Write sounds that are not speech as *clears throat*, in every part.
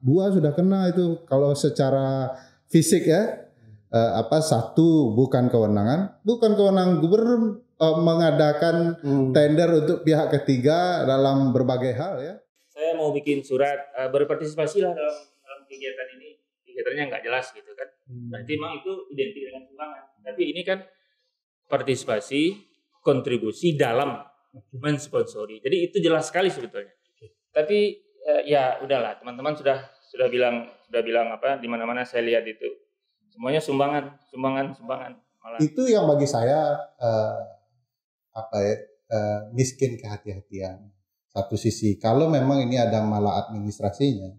Dua sudah kena itu. Kalau secara fisik ya eh, apa satu bukan kewenangan, bukan kewenangan gubernur eh, mengadakan Hmm. tender untuk pihak ketiga dalam berbagai hal ya. saya mau bikin surat eh, berpartisipasi lah dalam dalam kegiatan ini. Kegiatannya nggak jelas gitu kan. Berarti memang itu identik dengan sumbangan tapi ini kan partisipasi kontribusi dalam mensponsori. Jadi itu jelas sekali sebetulnya. Tapi eh, ya udahlah teman-teman sudah sudah bilang sudah bilang apa di mana-mana saya lihat itu semuanya sumbangan sumbangan sumbangan malah Itu yang bagi saya eh, apa ya eh, miskin kehati-hatian. Satu sisi kalau memang ini ada malah administrasinya.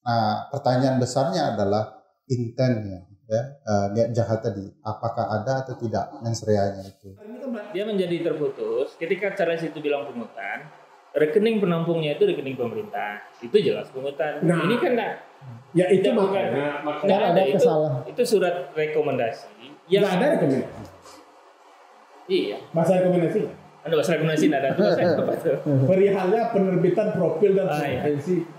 Nah, pertanyaan besarnya adalah intentnya ya eh, niat jahat tadi apakah ada atau tidak mens reanya itu. dia menjadi terputus ketika Charles itu bilang pungutan rekening penampungnya itu rekening pemerintah itu jelas pungutan Nah. ini kan enggak Ya itu makanya, Nggak makanya ada, ada itu, kesalahan. itu surat rekomendasi yang Nggak ada rekomendasi. iya Bahasa rekomendasi. ada bahasa rekomendasi nggak ada itu bahasa apa tuh Perihalnya penerbitan profil dan Ah, iya.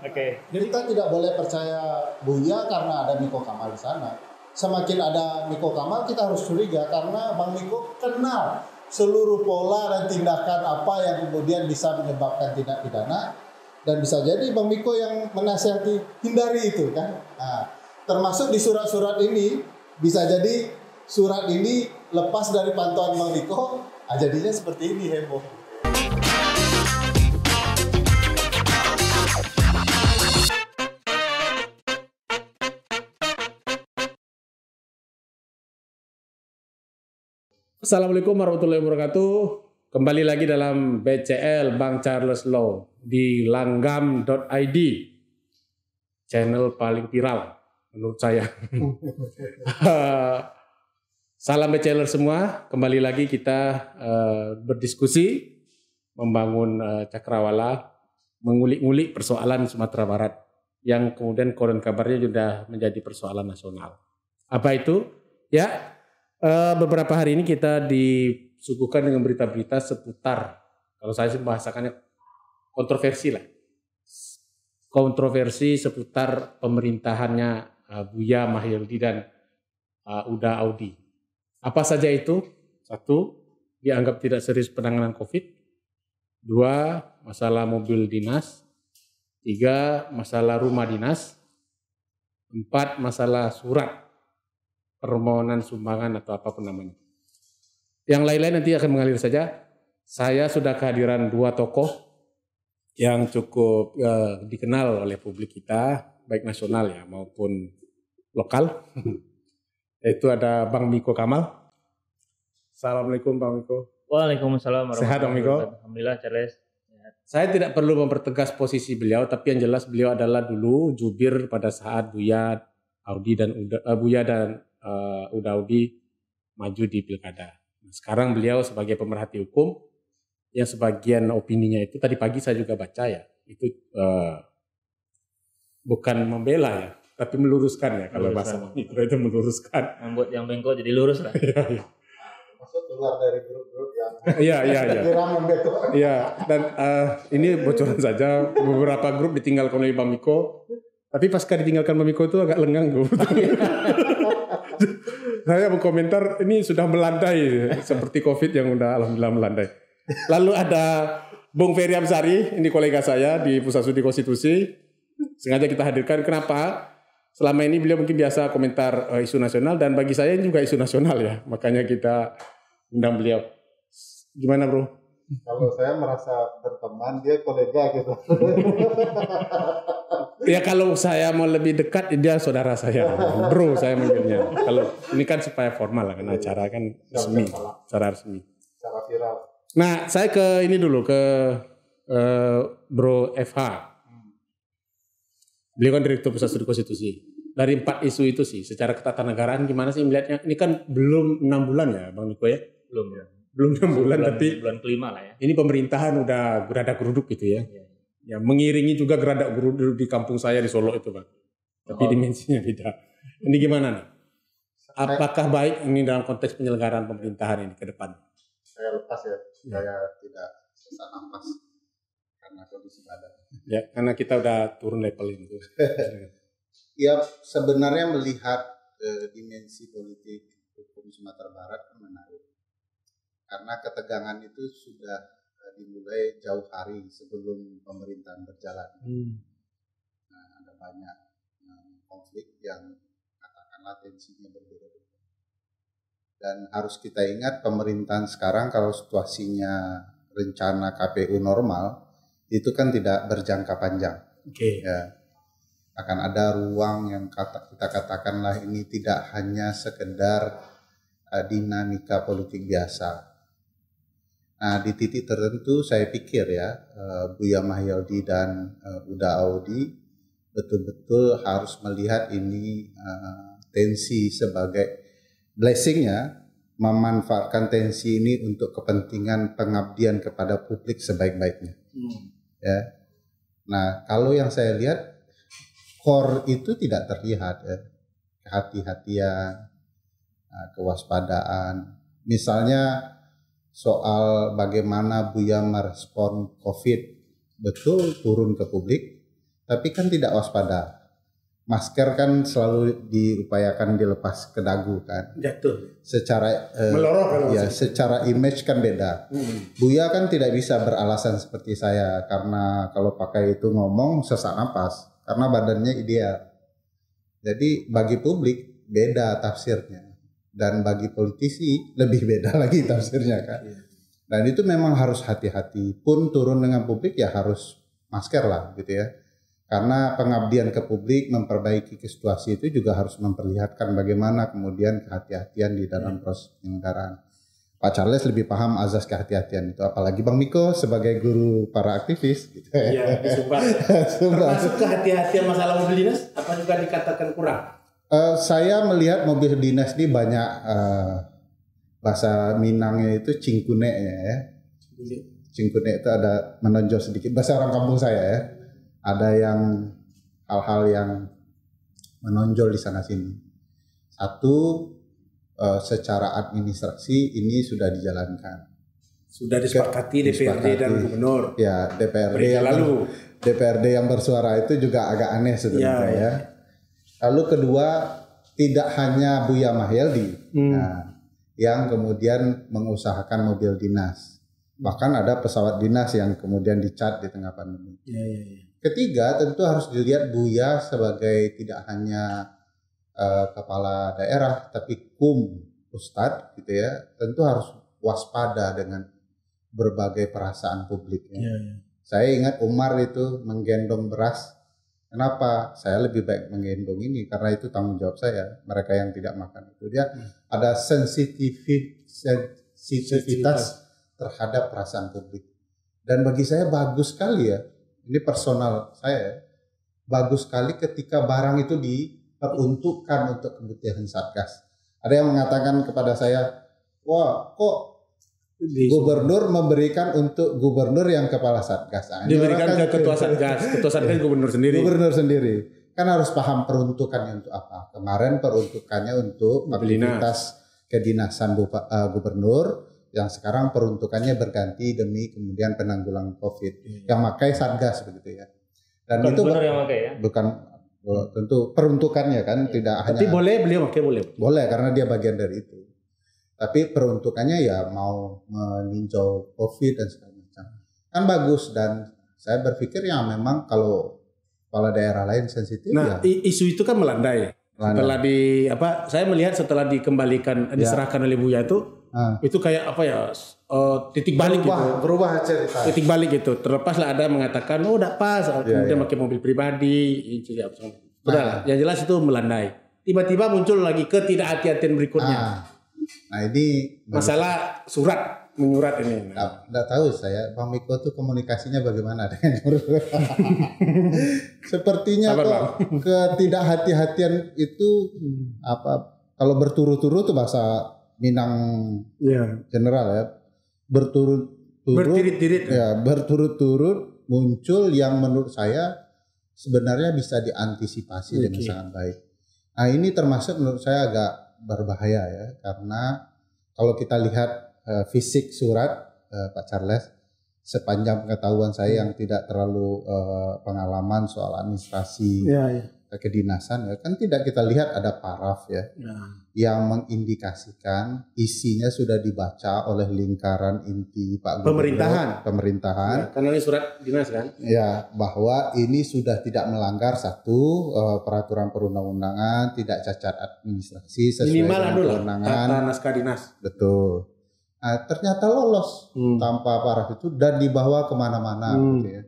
oke Jadi kita tidak boleh percaya Buya karena ada Miko Kamal di sana. Semakin ada Miko Kamal kita harus curiga karena Bang Miko kenal seluruh pola dan tindakan apa yang kemudian bisa menyebabkan tindak pidana dan bisa jadi Bang Miko yang menasihati hindari itu kan. Nah, termasuk di surat-surat ini bisa jadi surat ini lepas dari pantauan Bang Miko, ah, jadinya seperti ini heboh. Assalamualaikum warahmatullahi wabarakatuh. Kembali lagi dalam BCL Bang Charles Law di langgam.id. Channel paling viral menurut saya. *laughs* Salam BCLer semua, kembali lagi kita eh, berdiskusi membangun eh, cakrawala, mengulik-ngulik persoalan Sumatera Barat yang kemudian koron kabarnya sudah menjadi persoalan nasional. Apa itu? Ya, Eh, beberapa hari ini kita disuguhkan dengan berita-berita seputar, kalau saya sih membahasakannya kontroversi lah. Kontroversi seputar pemerintahannya eh, Buya Mahyildi dan eh, Uda Audi. Apa saja itu? Satu, dianggap tidak serius penanganan COVID. Dua, masalah mobil dinas. Tiga, masalah rumah dinas. Empat, masalah surat permohonan sumbangan atau apa pun namanya. Yang lain-lain nanti akan mengalir saja. Saya sudah kehadiran dua tokoh yang cukup eh, dikenal oleh publik kita, baik nasional ya maupun lokal. *laughs* Yaitu ada Bang Miko Kamal. Assalamualaikum Bang Miko. Waalaikumsalam warahmatullahi Sehat, Om Miko? Alhamdulillah Charles Saya tidak perlu mempertegas posisi beliau, tapi yang jelas beliau adalah dulu jubir pada saat Buya Audi dan Uda, eh, Buya dan eh, Uda Audi maju di pilkada. Nah, Sekarang beliau sebagai pemerhati hukum, yang sebagian opininya itu tadi pagi saya juga baca ya, itu eh, bukan membela ya, tapi meluruskan ya kalau bahasa. Mikro itu meluruskan. membuat yang bengkok jadi lurus lah *laughs* Maksud keluar dari grup-grup yang Iya iya iya. *laughs* Iya, dan eh, ini bocoran saja beberapa grup ditinggalkan oleh Bang Miko. Tapi pasca ditinggalkan Bang Miko itu agak lengang tuh. *laughs* Saya berkomentar ini sudah melandai seperti Covid yang udah alhamdulillah melandai. Lalu ada Bung Ferry Amsari, ini kolega saya di Pusat Studi Konstitusi. Sengaja kita hadirkan. Kenapa? Selama ini beliau mungkin biasa komentar eh, isu nasional dan bagi saya ini juga isu nasional ya. Makanya kita undang beliau. Gimana bro? Kalau saya merasa berteman, dia kolega gitu. *laughs* Ya kalau saya mau lebih dekat dia saudara saya, bro saya manggilnya. Kalau ini kan supaya formal lah kan acara kan resmi, secara resmi. Secara viral. Nah saya ke ini dulu ke eh, Bro FH. Beliau kan direktur pusat studi konstitusi. Dari empat isu itu sih, secara ketatanegaraan gimana sih melihatnya? Ini kan belum enam bulan ya, Bang Niko ya? belum ya Belum enam bulan, tapi bulan kelima lah ya ini pemerintahan udah geradak geruduk gitu ya. Iya. Ya mengiringi juga geradak geruduk di kampung saya di Solo itu, Bang. Tapi Oh. dimensinya beda. Ini gimana nih? Apakah baik ini dalam konteks penyelenggaraan pemerintahan ini ke depan? Saya lepas ya, saya tidak sesak nafas. karena kondisi badan. Ya, karena kita udah turun level itu. *laughs* Ya sebenarnya melihat eh, dimensi politik hukum Sumatera Barat menarik. Karena ketegangan itu sudah eh, dimulai jauh hari sebelum pemerintahan berjalan. Nah, ada banyak eh, konflik yang katakanlah tensinya berbeda-beda. Dan harus kita ingat pemerintahan sekarang kalau situasinya rencana KPU normal itu kan tidak berjangka panjang. Oke. Ya, akan ada ruang yang kata kita katakanlah ini tidak hanya sekedar uh, dinamika politik biasa. Nah, di titik tertentu saya pikir ya uh, Buya Mahyaldi dan uh, Uda Audi betul-betul harus melihat ini uh, tensi sebagai blessingnya memanfaatkan tensi ini untuk kepentingan pengabdian kepada publik sebaik-baiknya. Ya. Nah, kalau yang saya lihat core itu tidak terlihat ya. Kehati-hatian, kewaspadaan. Misalnya soal bagaimana Buya merespon COVID betul turun ke publik, tapi kan tidak waspada. Masker kan selalu diupayakan dilepas ke dagu kan. Jatuh. Secara eh, Melorot kan ya, maksudnya. secara image kan beda. Buya kan tidak bisa beralasan seperti saya karena kalau pakai itu ngomong sesak napas karena badannya ideal. Jadi bagi publik beda tafsirnya dan bagi politisi lebih beda *laughs* lagi tafsirnya kan. Dan itu memang harus hati-hati. Pun turun dengan publik ya harus masker lah gitu ya. Karena pengabdian ke publik memperbaiki ke situasi itu juga harus memperlihatkan bagaimana kemudian kehati-hatian di dalam proses penyelenggaraan. Pak Charles lebih paham azas kehati-hatian itu, apalagi Bang Miko sebagai guru para aktivis. Gitu. Iya, di Sumbar. *laughs* Sumbar. Termasuk kehati-hatian masalah mobil dinas, apa juga dikatakan kurang? Eh, saya melihat mobil dinas ini banyak eh, bahasa Minangnya itu cingkune ya. Cingkune itu ada menonjol sedikit bahasa orang kampung saya ya. Ada yang hal-hal yang menonjol di sana sini. Satu eh, secara administrasi ini sudah dijalankan. Sudah disepakati DPRD dan gubernur. Ya DPRD yang lalu. DPRD yang bersuara itu juga agak aneh sebenarnya Ya, ya. Lalu kedua tidak hanya Buya Mahyaldi Hmm. nah, yang kemudian mengusahakan mobil dinas. Bahkan ada pesawat dinas yang kemudian dicat di tengah pandemi. Iya, iya, iya. Ketiga tentu harus dilihat Buya sebagai tidak hanya eh, kepala daerah tapi kum ustadz gitu ya. Tentu harus waspada dengan berbagai perasaan publiknya. Iya, iya. Saya ingat Umar itu menggendong beras. Kenapa? Saya lebih baik menggendong ini karena itu tanggung jawab saya. Mereka yang tidak makan itu dia Hmm. ada sensitivi- sensitivitas terhadap perasaan publik. Dan bagi saya bagus sekali ya. Ini personal saya ya. Bagus sekali ketika barang itu diperuntukkan untuk kebutuhan satgas. Ada yang mengatakan kepada saya, wah kok Di gubernur memberikan untuk gubernur yang kepala satgas. Nah, ini diberikan orang ke kan- ketua satgas, *laughs* ketua satgas gubernur sendiri. Gubernur sendiri. Kan harus paham peruntukannya untuk apa. Kemarin peruntukannya untuk Mobil dinas. aktivitas kedinasan bupa- eh, gubernur yang sekarang peruntukannya berganti demi kemudian penanggulangan Covid. Iya. Yang makai satgas begitu ya. Dan Bukan itu gubernur yang pakai ya. bukan tentu peruntukannya kan tidak hanya Tapi boleh beliau pakai boleh. boleh karena dia bagian dari itu. Tapi peruntukannya ya mau meninjau COVID dan segala macam. Kan bagus dan saya berpikir ya memang kalau kepala daerah lain sensitif Nah, ya isu itu kan melandai. Melandai. Setelah di apa? Saya melihat setelah dikembalikan diserahkan oleh Buya itu Ah. itu kayak apa ya? eh, titik balik gitu. berubah cerita. Titik balik gitu. Terlepas lah ada yang mengatakan oh udah pas kemudian iya. pakai mobil pribadi itu ya. Lah, yang jelas itu melandai. Tiba-tiba muncul lagi ketidakhati-hatian berikutnya. Ah. Nah ini Masalah surat menyurat ini. Nggak tahu saya, Bang Miko tuh komunikasinya bagaimana dengan *laughs* Sepertinya Sabar, kok *laughs* ketidakhati-hatian itu apa? Kalau berturut-turut tuh bahasa Minang Iya. general ya, berturut-turut Bertirit-tirit. ya berturut-turut muncul yang menurut saya sebenarnya bisa diantisipasi dengan Oke. sangat baik. Nah ini termasuk menurut saya agak berbahaya ya. Karena kalau kita lihat eh, fisik surat eh, Pak Charles sepanjang pengetahuan saya yang tidak terlalu eh, pengalaman soal administrasi Iya, iya. kedinasan ya kan tidak kita lihat ada paraf ya. Nah, yang mengindikasikan isinya sudah dibaca oleh lingkaran inti Pak Gubernur, Pemerintahan. pemerintahan ya, karena ini surat dinas kan. ya bahwa ini sudah tidak melanggar satu eh, peraturan perundang-undangan tidak cacat administrasi sesuai Minimal dengan anu kewenangan naskah dinas. betul Nah, ternyata lolos Hmm. tanpa paraf itu dan dibawa ke mana-mana Hmm. gitu ya.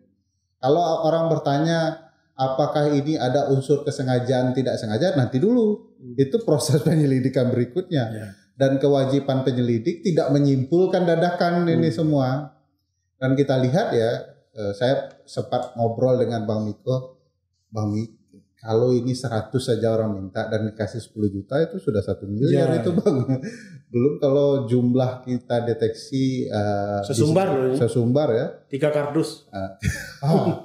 Kalau orang bertanya apakah ini ada unsur kesengajaan tidak sengaja nanti dulu Hmm. itu proses *laughs* penyelidikan berikutnya Ya. dan kewajiban penyelidik tidak menyimpulkan dadakan ini Hmm. semua dan kita lihat ya eh, saya sempat ngobrol dengan Bang Miko Bang Miko kalau ini 100 saja orang minta dan dikasih 10 juta itu sudah satu miliar Ya. itu Bang *laughs* belum kalau jumlah kita deteksi eh, Sesumbar loh sesumbar ya Tiga kardus. Ah,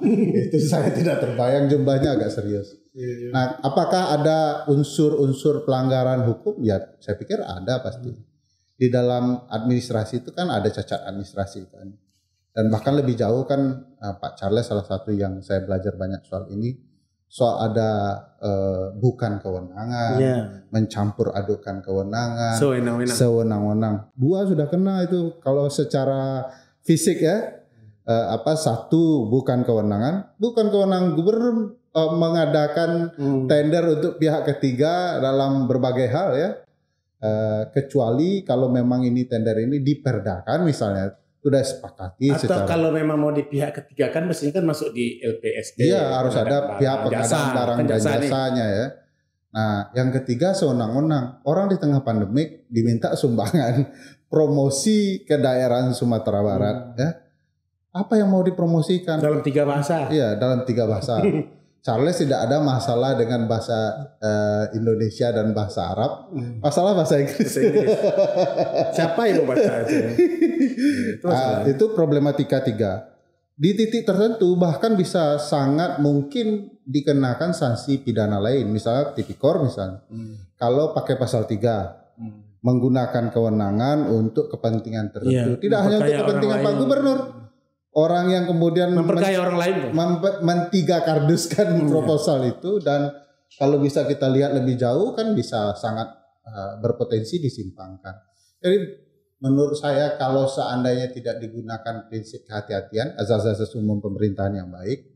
*laughs* itu saya tidak terbayang jumlahnya agak serius. Nah, apakah ada unsur-unsur pelanggaran hukum? Ya, saya pikir ada pasti. Di dalam administrasi itu kan ada cacat administrasi kan. Dan bahkan lebih jauh kan eh, Pak Charles salah satu yang saya belajar banyak soal ini soal ada eh, bukan kewenangan, Iya. mencampur adukan kewenangan, Sewenang-wenang. sewenang-wenang. Dua sudah kena itu kalau secara fisik ya eh, apa satu bukan kewenangan, bukan kewenangan gubernur eh, mengadakan Hmm. tender untuk pihak ketiga dalam berbagai hal ya. Eh, kecuali kalau memang ini tender ini diperdakan misalnya sudah sepakati Atau secara kalau memang mau di pihak ketiga kan mestinya kan masuk di LPSD. Iya harus ada Pengadaan pihak pengadaan barang kan dan jasanya ya. Nah, yang ketiga sewenang-wenang. Orang di tengah pandemik diminta sumbangan *laughs* promosi ke daerah Sumatera Barat Hmm. ya. Apa yang mau dipromosikan? Dalam tiga bahasa. Iya, dalam tiga bahasa. *laughs* Charles tidak ada masalah dengan bahasa eh, Indonesia dan bahasa Arab. Hmm. Masalah bahasa Inggris. Bahasa Inggris. Siapa yang mau baca itu? *laughs* Masalahnya. itu problematika tiga. Di titik tertentu bahkan bisa sangat mungkin dikenakan sanksi pidana lain, misalnya tipikor misalnya. Hmm. Kalau pakai pasal 3 menggunakan kewenangan untuk kepentingan tertentu, Iya, tidak hanya untuk kepentingan Pak. Gubernur. Orang yang kemudian Memperkaya orang lain mentiga karduskan Hmm, proposal itu dan kalau bisa kita lihat lebih jauh kan bisa sangat uh, berpotensi disimpangkan. Jadi menurut saya kalau seandainya tidak digunakan prinsip kehati-hatian azas-azas umum pemerintahan yang baik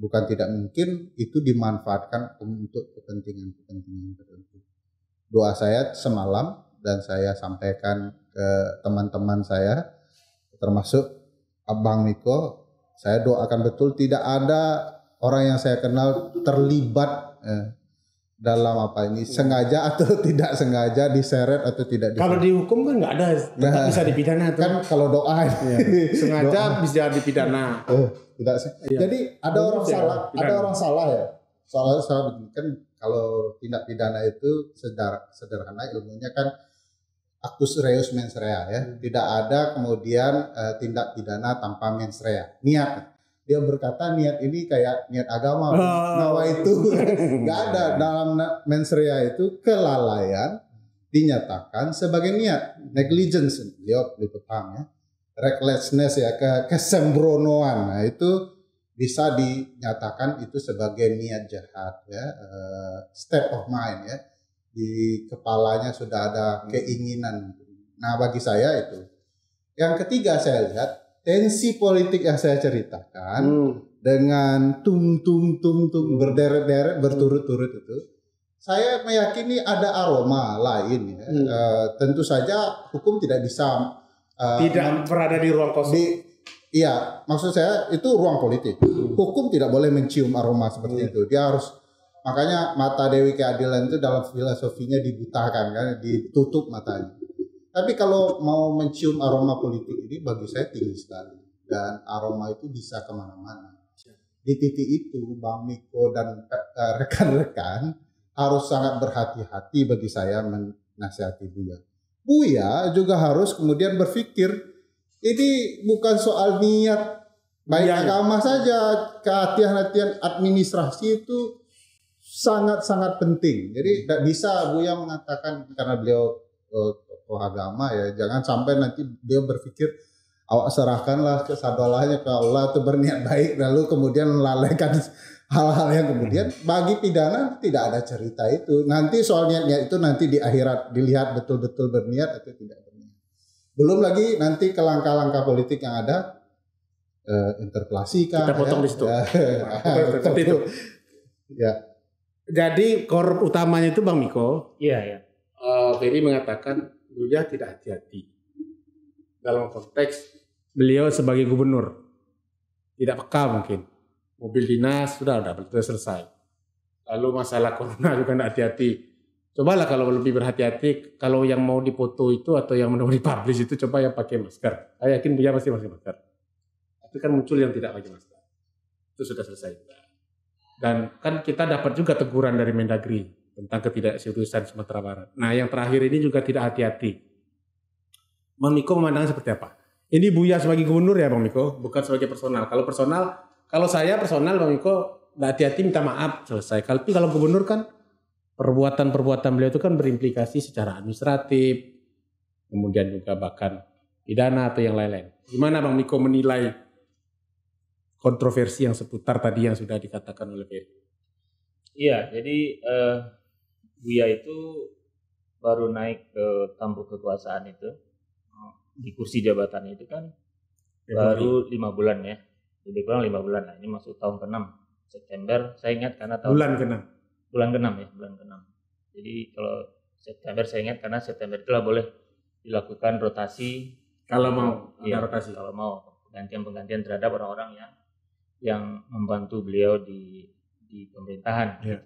bukan tidak mungkin itu dimanfaatkan untuk kepentingan-kepentingan tertentu. Doa saya semalam dan saya sampaikan ke teman-teman saya termasuk Abang Miko, saya doakan betul tidak ada orang yang saya kenal terlibat eh, dalam apa ini sengaja atau *laughs* tidak sengaja diseret atau tidak Kalau diseret. dihukum kan nggak ada, tetap Nah. bisa dipidana tuh. kan kalau doa Iya. Sengaja bisa dipidana. Eh, tidak sih. Iya. Jadi ada orang ya, salah, pidana. ada orang salah ya. Soalnya salah kan kalau tindak pidana itu sederhana ilmunya kan actus reus mens rea ya. Hmm. Tidak ada kemudian eh, tindak pidana tanpa mens rea. Niat. Dia berkata niat ini kayak niat agama. Oh. Nawa itu *laughs* nggak ada *laughs* dalam mens rea itu kelalaian dinyatakan sebagai niat negligence beliau paham ya recklessness ya ke kesembronoan nah itu bisa dinyatakan itu sebagai niat jahat ya eh, state of mind ya di kepalanya sudah ada keinginan nah bagi saya itu yang ketiga saya lihat tensi politik yang saya ceritakan Hmm. dengan tung tung tung tung berderet-deret berturut-turut itu saya meyakini ada aroma lain ya. Hmm. Eh, tentu saja hukum tidak bisa eh, Tidak berada di ruang kosong. di iya maksud saya itu ruang politik hukum tidak boleh mencium aroma seperti Iya. itu dia harus makanya mata Dewi keadilan itu dalam filosofinya dibutakan kan ditutup matanya. Tapi kalau mau mencium aroma politik ini bagi saya tinggi sekali. Dan aroma itu bisa ke mana-mana. Di titik itu Bang Miko dan eh, rekan-rekan harus sangat berhati-hati bagi saya menasihati Buya. Buya juga harus kemudian berpikir ini bukan soal niat baik Iya, iya. agama saja, kehati-hatian administrasi itu sangat-sangat penting. Jadi tidak bisa Buya mengatakan karena beliau tokoh agama ya, jangan sampai nanti beliau berpikir awak serahkanlah ke sadolahnya ke Allah itu berniat baik lalu kemudian melalaikan *laughs* hal-hal yang kemudian bagi pidana tidak ada cerita itu nanti soal niatnya itu nanti di akhirat dilihat betul-betul berniat atau tidak berniat belum lagi nanti ke langkah-langkah politik yang ada eh, interpelasi kah Kita potong ya? di situ. *laughs* Ya. Itu. ya Jadi korup utamanya itu Bang Miko, Iya, ya. eh Ferry mengatakan Buya tidak hati-hati. Dalam konteks beliau sebagai gubernur. Tidak peka mungkin. Mobil dinas sudah sudah sudah selesai. Lalu masalah corona *laughs* juga tidak hati-hati. Cobalah kalau lebih berhati-hati kalau yang mau difoto itu atau yang mau dipublish itu coba yang pakai masker. Saya yakin Buya pasti pakai masker. Tapi kan muncul yang tidak pakai masker. Itu sudah selesai dan kan kita dapat juga teguran dari Mendagri tentang ketidakseriusan Sumatera Barat. Nah, yang terakhir ini juga tidak hati-hati. Bang Miko memandangnya seperti apa? Ini Buya sebagai gubernur ya Bang Miko, bukan sebagai personal. Kalau personal, kalau saya personal Bang Miko nggak hati-hati minta maaf selesai. Tapi kalau gubernur kan perbuatan-perbuatan beliau itu kan berimplikasi secara administratif, kemudian juga bahkan pidana atau yang lain-lain. Gimana Bang Miko menilai kontroversi yang seputar tadi yang sudah dikatakan oleh Ferry? Iya, jadi eh, Buya itu baru naik ke tampuk kekuasaan itu di kursi jabatan itu kan baru lima bulan ya, lebih kurang lima bulan. Nah, ini masuk tahun ke-6 September. Saya ingat karena tahun bulan ke-6. bulan ke-6 ya, bulan ke-6. Jadi kalau September saya ingat karena September itulah boleh dilakukan rotasi Kalau mau ada rotasi. kalau mau penggantian-penggantian terhadap orang-orang yang yang membantu beliau di di pemerintahan. Iya.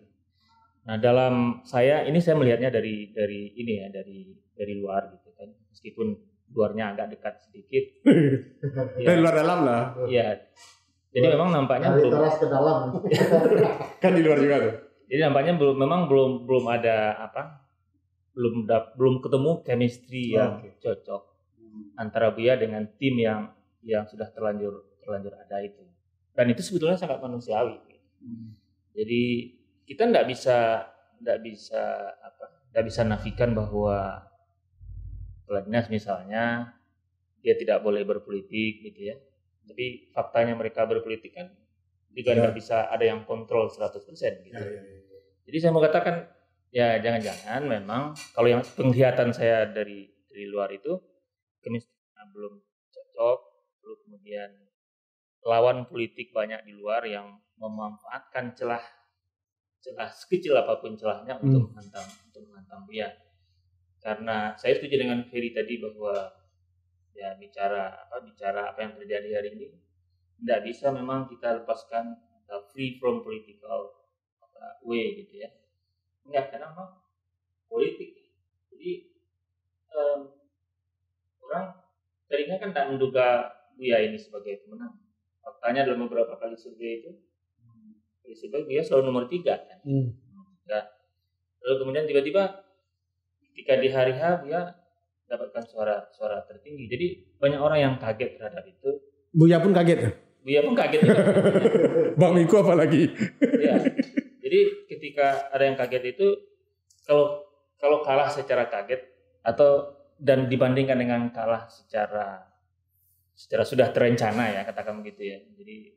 Nah dalam saya ini saya melihatnya dari dari ini ya dari dari luar gitu kan meskipun luarnya agak dekat sedikit. Dari *laughs* ya, luar dalam lah. Iya. Jadi memang nampaknya dari belum teras ke dalam *laughs* Kan di luar juga tuh. jadi nampaknya belum memang belum belum ada apa belum dap, belum ketemu chemistry yang Oke. cocok antara Buya dengan tim yang yang sudah terlanjur terlanjur ada itu dan itu sebetulnya sangat manusiawi. Jadi kita nggak bisa nggak bisa apa nggak bisa nafikan bahwa kepala dinas misalnya dia tidak boleh berpolitik gitu ya. Tapi faktanya mereka berpolitik kan juga Ya. nggak bisa ada yang kontrol 100% gitu. Ya, jadi saya mau katakan ya jangan-jangan memang kalau yang penglihatan saya dari dari luar itu kemistrinya belum cocok, lalu kemudian lawan politik banyak di luar yang memanfaatkan celah celah sekecil apa pun celahnya untuk menghantam untuk menghantam dia. Karena saya setuju dengan Ferry tadi bahwa ya bicara apa bicara apa yang terjadi hari ini tidak bisa memang kita lepaskan uh, free from political apa, way gitu ya. Enggak karena memang politik jadi em, orang tadinya kan tidak menduga Buya ini sebagai pemenang faktanya dalam beberapa kali survei itu kali survei Buya selalu nomor tiga kan Hmm. Ya. lalu kemudian tiba-tiba ketika di hari H Buya dapatkan suara suara tertinggi jadi banyak orang yang kaget terhadap itu Buya pun kaget ya? Buya pun kaget juga *laughs* Bang Miko apalagi? ya. Jadi ketika ada yang kaget itu kalau kalau kalah secara kaget atau dan dibandingkan dengan kalah secara secara sudah terencana ya katakan begitu ya. Jadi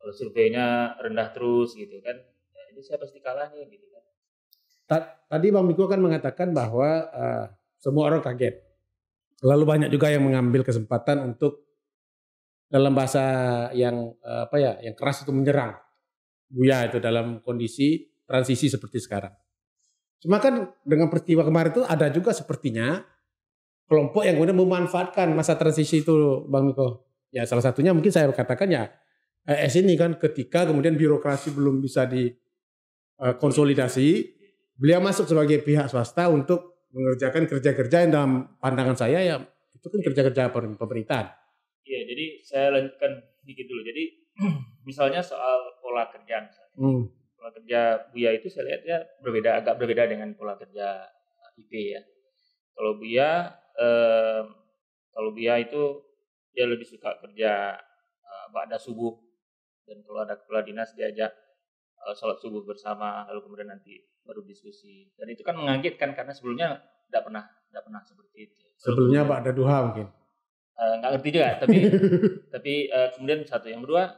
kalau surveinya rendah terus gitu kan, ya, ini saya pasti kalah nih gitu kan. Ta- Tadi Bang Miko kan mengatakan bahwa eh, semua orang kaget. Lalu banyak juga yang mengambil kesempatan untuk dalam bahasa yang eh, apa ya, yang keras itu menyerang Buya itu dalam kondisi transisi seperti sekarang. Cuma kan dengan peristiwa kemarin itu ada juga sepertinya kelompok yang kemudian memanfaatkan masa transisi itu Bang Miko. Ya salah satunya mungkin saya katakan ya ES ini kan ketika kemudian birokrasi belum bisa dikonsolidasi, beliau masuk sebagai pihak swasta untuk mengerjakan kerja-kerja yang dalam pandangan saya ya itu kan kerja-kerja pemer- pemerintahan. Iya, jadi saya lanjutkan sedikit dulu. Jadi *clears throat* misalnya soal pola kerja misalnya. Hmm. pola kerja Buya itu saya lihat ya berbeda agak berbeda dengan pola kerja IP ya. Kalau Buya eh, kalau Buya itu dia lebih suka kerja eh, pada subuh dan kalau ada kepala dinas diajak eh, sholat subuh bersama lalu kemudian nanti baru diskusi dan itu kan mengagetkan karena sebelumnya tidak pernah tidak pernah seperti itu. Sebelumnya Pak ada duha mungkin. Eh, nggak ngerti juga tapi *laughs* tapi eh, kemudian satu yang kedua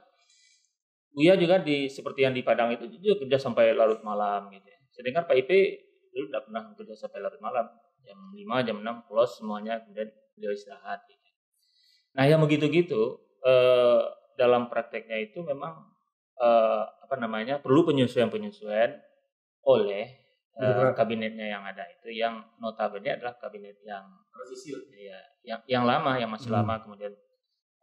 Buya juga di seperti yang di Padang itu juga kerja sampai larut malam gitu ya. Saya dengar Pak IP dulu tidak pernah kerja sampai larut malam jam 5 jam 6 close semuanya kemudian beliau istirahat gitu. Nah yang begitu gitu eh, dalam prakteknya itu memang eh, apa namanya perlu penyesuaian-penyesuaian oleh eh, kabinetnya yang ada itu yang notabene adalah kabinet yang ya, yang yang lama yang masih Hmm. lama kemudian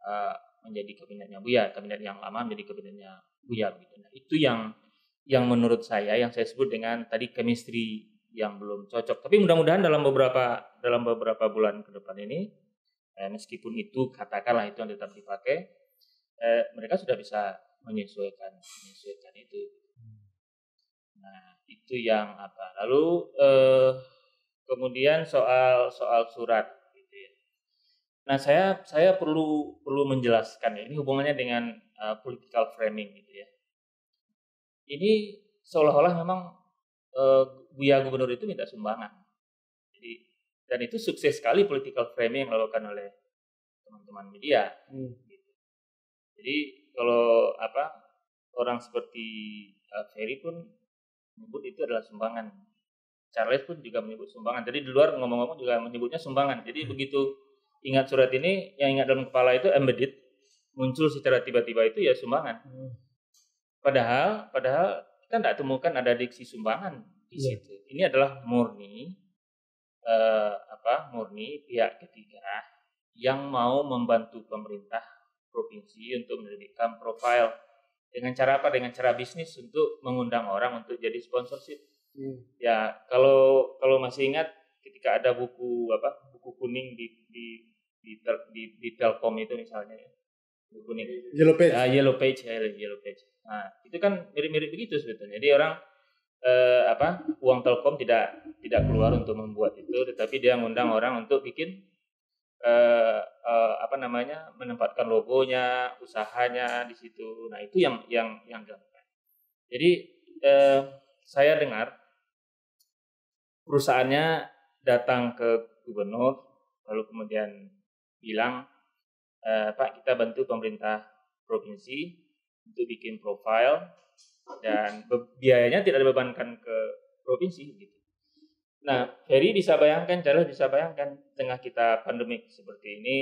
eh, menjadi kabinetnya Buya, kabinet yang lama menjadi kabinetnya Buya gitu. Nah, itu yang yang menurut saya yang saya sebut dengan tadi chemistry yang belum cocok. Tapi mudah-mudahan dalam beberapa dalam beberapa bulan ke depan ini eh, meskipun itu katakanlah itu yang tetap dipakai eh, mereka sudah bisa menyesuaikan menyesuaikan itu. Nah, itu yang apa? Lalu eh, kemudian soal soal surat gitu ya. Nah, saya saya perlu perlu menjelaskan ya, ini hubungannya dengan eh, political framing gitu ya. Ini seolah-olah memang eh, Buya Gubernur itu minta sumbangan. Jadi dan itu sukses sekali political framing yang dilakukan oleh teman-teman media. Gitu. Jadi kalau apa orang seperti eh, Ferry pun menyebut itu adalah sumbangan. Charles pun juga menyebut sumbangan. Jadi di luar ngomong-ngomong juga menyebutnya sumbangan. Jadi begitu ingat surat ini, yang ingat dalam kepala itu embedded, muncul secara tiba-tiba itu ya sumbangan. Padahal, padahal kita tidak temukan ada diksi sumbangan di Iya. situ. Ini adalah murni eh, apa? Murni pihak ketiga yang mau membantu pemerintah provinsi untuk menerbitkan profil dengan cara apa? Dengan cara bisnis untuk mengundang orang untuk jadi sponsorship. Ya kalau kalau masih ingat ketika ada buku apa? Buku kuning di di di, tel- di, di Telkom itu misalnya ya. Buku kuning. Yellow page. Ah, yellow page, ya, yellow page. Nah, itu kan mirip-mirip begitu sebetulnya. Jadi orang eh, apa uang Telkom tidak tidak keluar untuk membuat itu, tetapi dia ngundang orang untuk bikin eh, eh, apa namanya menempatkan logonya, usahanya di situ. Nah, itu yang yang yang dilakukan. Jadi eh, saya dengar perusahaannya datang ke gubernur, lalu kemudian bilang eh, Pak kita bantu pemerintah provinsi untuk bikin profil dan biayanya tidak dibebankan ke provinsi gitu. Nah, Ferry bisa bayangkan, Charles bisa bayangkan tengah kita pandemik seperti ini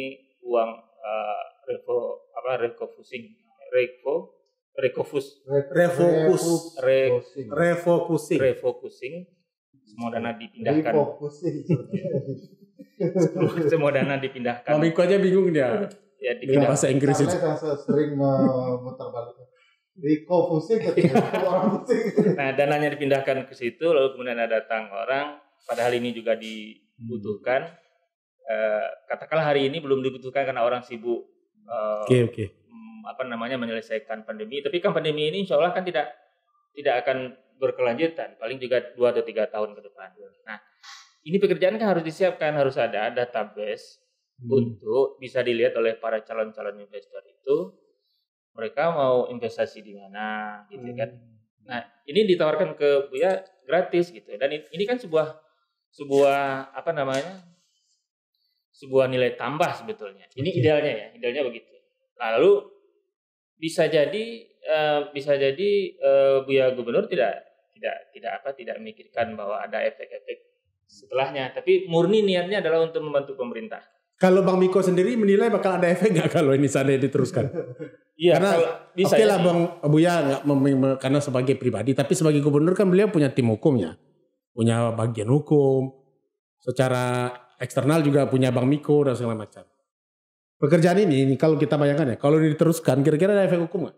uang eh, revo apa refocusing revo recofus Refokus. re, Refocusing. refocusing semua dana dipindahkan Refocusing. *laughs* semua dana dipindahkan Bang Miko aja bingung dia ya dengan dipindah, bahasa Inggris itu. Sering memutar balik. Refocusing ketika orang pusing. nah dananya dipindahkan ke situ lalu kemudian ada datang orang padahal ini juga dibutuhkan. Eh, katakanlah hari ini belum dibutuhkan karena orang sibuk eh, Oke oke. mm, apa namanya menyelesaikan pandemi. Tapi kan pandemi ini insya Allah kan tidak tidak akan berkelanjutan. Paling juga dua atau tiga tahun ke depan. Nah ini pekerjaan kan harus disiapkan harus ada database untuk bisa dilihat oleh para calon-calon investor itu mereka mau investasi di mana gitu kan. Nah ini ditawarkan ke Buya gratis gitu. Dan ini kan sebuah sebuah apa namanya sebuah nilai tambah sebetulnya. Ini Oke. idealnya ya idealnya begitu. Nah, lalu bisa jadi eh, bisa jadi eh, Buya Gubernur tidak tidak tidak apa tidak memikirkan bahwa ada efek-efek setelahnya, tapi murni niatnya adalah untuk membantu pemerintah. Kalau Bang Miko sendiri menilai bakal ada efek nggak kalau ini seandainya diteruskan? *laughs* Iya, Karena bisa Oke jadi. lah Bang Buya nggak karena sebagai pribadi, tapi sebagai gubernur kan beliau punya tim hukumnya, punya bagian hukum, secara eksternal juga punya Bang Miko dan segala macam. Pekerjaan ini, ini kalau kita bayangkan ya, kalau ini diteruskan, kira-kira ada efek hukum nggak?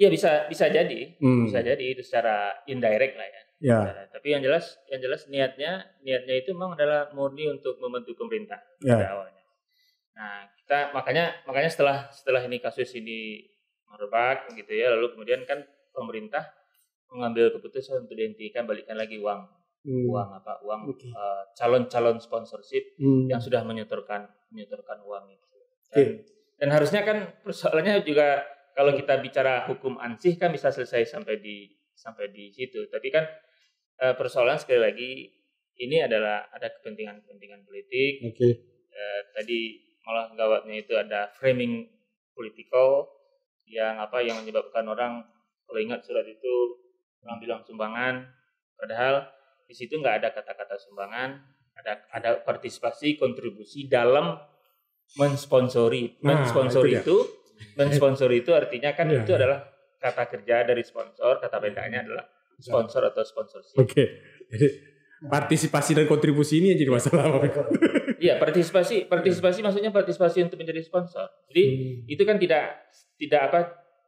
Iya bisa bisa jadi, Hmm. bisa jadi itu secara indirect lah ya. Ya, Secara- Tapi yang jelas yang jelas niatnya niatnya itu memang adalah murni untuk membantu pemerintah Ya. pada awalnya. Nah kita makanya makanya setelah setelah ini kasus ini merebak gitu ya, lalu kemudian kan pemerintah mengambil keputusan untuk dihentikan balikan lagi uang Hmm. uang apa uang Oke. eh, calon-calon sponsorship Hmm. yang sudah menyetorkan menyetorkan uang itu. Dan, dan harusnya kan persoalannya juga kalau kita bicara hukum ansih kan bisa selesai sampai di sampai di situ. Tapi kan eh, persoalan sekali lagi ini adalah ada kepentingan-kepentingan politik. Oke. Eh, tadi malah gawatnya itu ada framing politikal yang apa yang menyebabkan orang kalau ingat surat itu orang bilang sumbangan padahal di situ nggak ada kata-kata sumbangan ada ada partisipasi kontribusi dalam mensponsori Nah, mensponsori itu dia. itu mensponsori itu artinya kan Iya, itu adalah kata kerja dari sponsor kata bedanya adalah sponsor atau sponsorship Oke. Jadi partisipasi dan kontribusi ini yang jadi masalah. Iya, partisipasi partisipasi maksudnya partisipasi untuk menjadi sponsor. Jadi Hmm. itu kan tidak tidak apa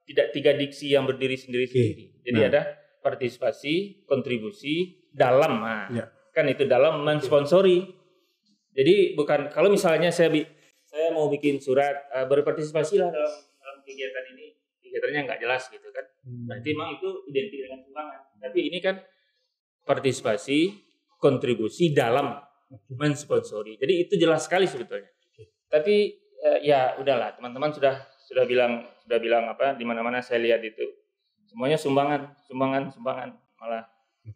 tidak tiga diksi yang berdiri sendiri sendiri. Jadi Nah. ada partisipasi, kontribusi dalam. Nah, Ya. kan itu dalam mensponsori. Jadi bukan kalau misalnya saya bi- saya mau bikin surat eh, berpartisipasilah dalam dalam kegiatan ini. Kegiatannya nggak jelas gitu kan. Berarti memang itu identik dengan sumbangan. Tapi ini kan partisipasi, kontribusi dalam mensponsori. Jadi itu jelas sekali sebetulnya. Tapi eh, ya udahlah, teman-teman sudah sudah bilang sudah bilang apa di mana-mana saya lihat itu semuanya sumbangan, sumbangan, sumbangan. Malah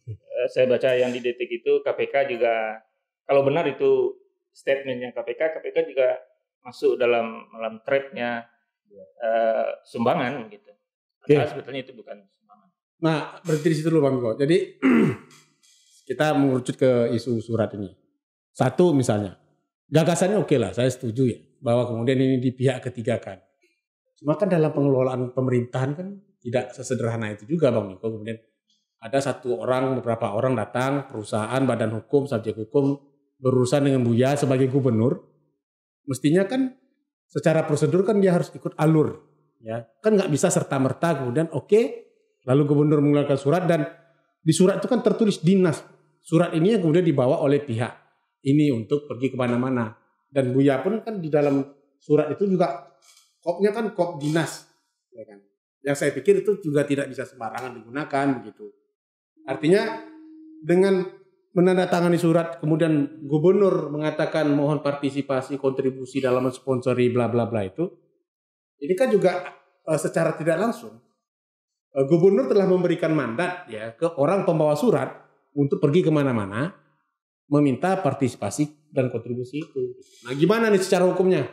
eh, saya baca yang di detik itu KPK juga kalau benar itu statementnya KPK, KPK juga masuk dalam dalam trapnya eh, sumbangan gitu. Padahal sebetulnya itu bukan sumbangan. Nah, berhenti di situ dulu Bang Miko. Jadi *clears throat* kita mengerucut ke isu surat ini. Satu misalnya, gagasannya oke lah, saya setuju ya bahwa kemudian ini di pihak ketiga kan. Cuma kan dalam pengelolaan pemerintahan kan tidak sesederhana itu juga Bang Miko. Kemudian ada satu orang, beberapa orang datang, perusahaan, badan hukum, subjek hukum berurusan dengan Buya sebagai gubernur. Mestinya kan secara prosedur kan dia harus ikut alur ya kan nggak bisa serta merta kemudian oke lalu gubernur mengeluarkan surat dan di surat itu kan tertulis dinas. Surat ini yang kemudian dibawa oleh pihak ini untuk pergi ke mana-mana. Dan Buya pun kan di dalam surat itu juga kopnya kan kop dinas ya kan? Yang saya pikir itu juga tidak bisa sembarangan digunakan begitu. Artinya dengan menandatangani surat kemudian gubernur mengatakan mohon partisipasi kontribusi dalam mensponsori bla bla bla itu ini kan juga eh, secara tidak langsung eh, gubernur telah memberikan mandat ya ke orang pembawa surat untuk pergi ke mana-mana meminta partisipasi dan kontribusi itu. Nah gimana nih secara hukumnya?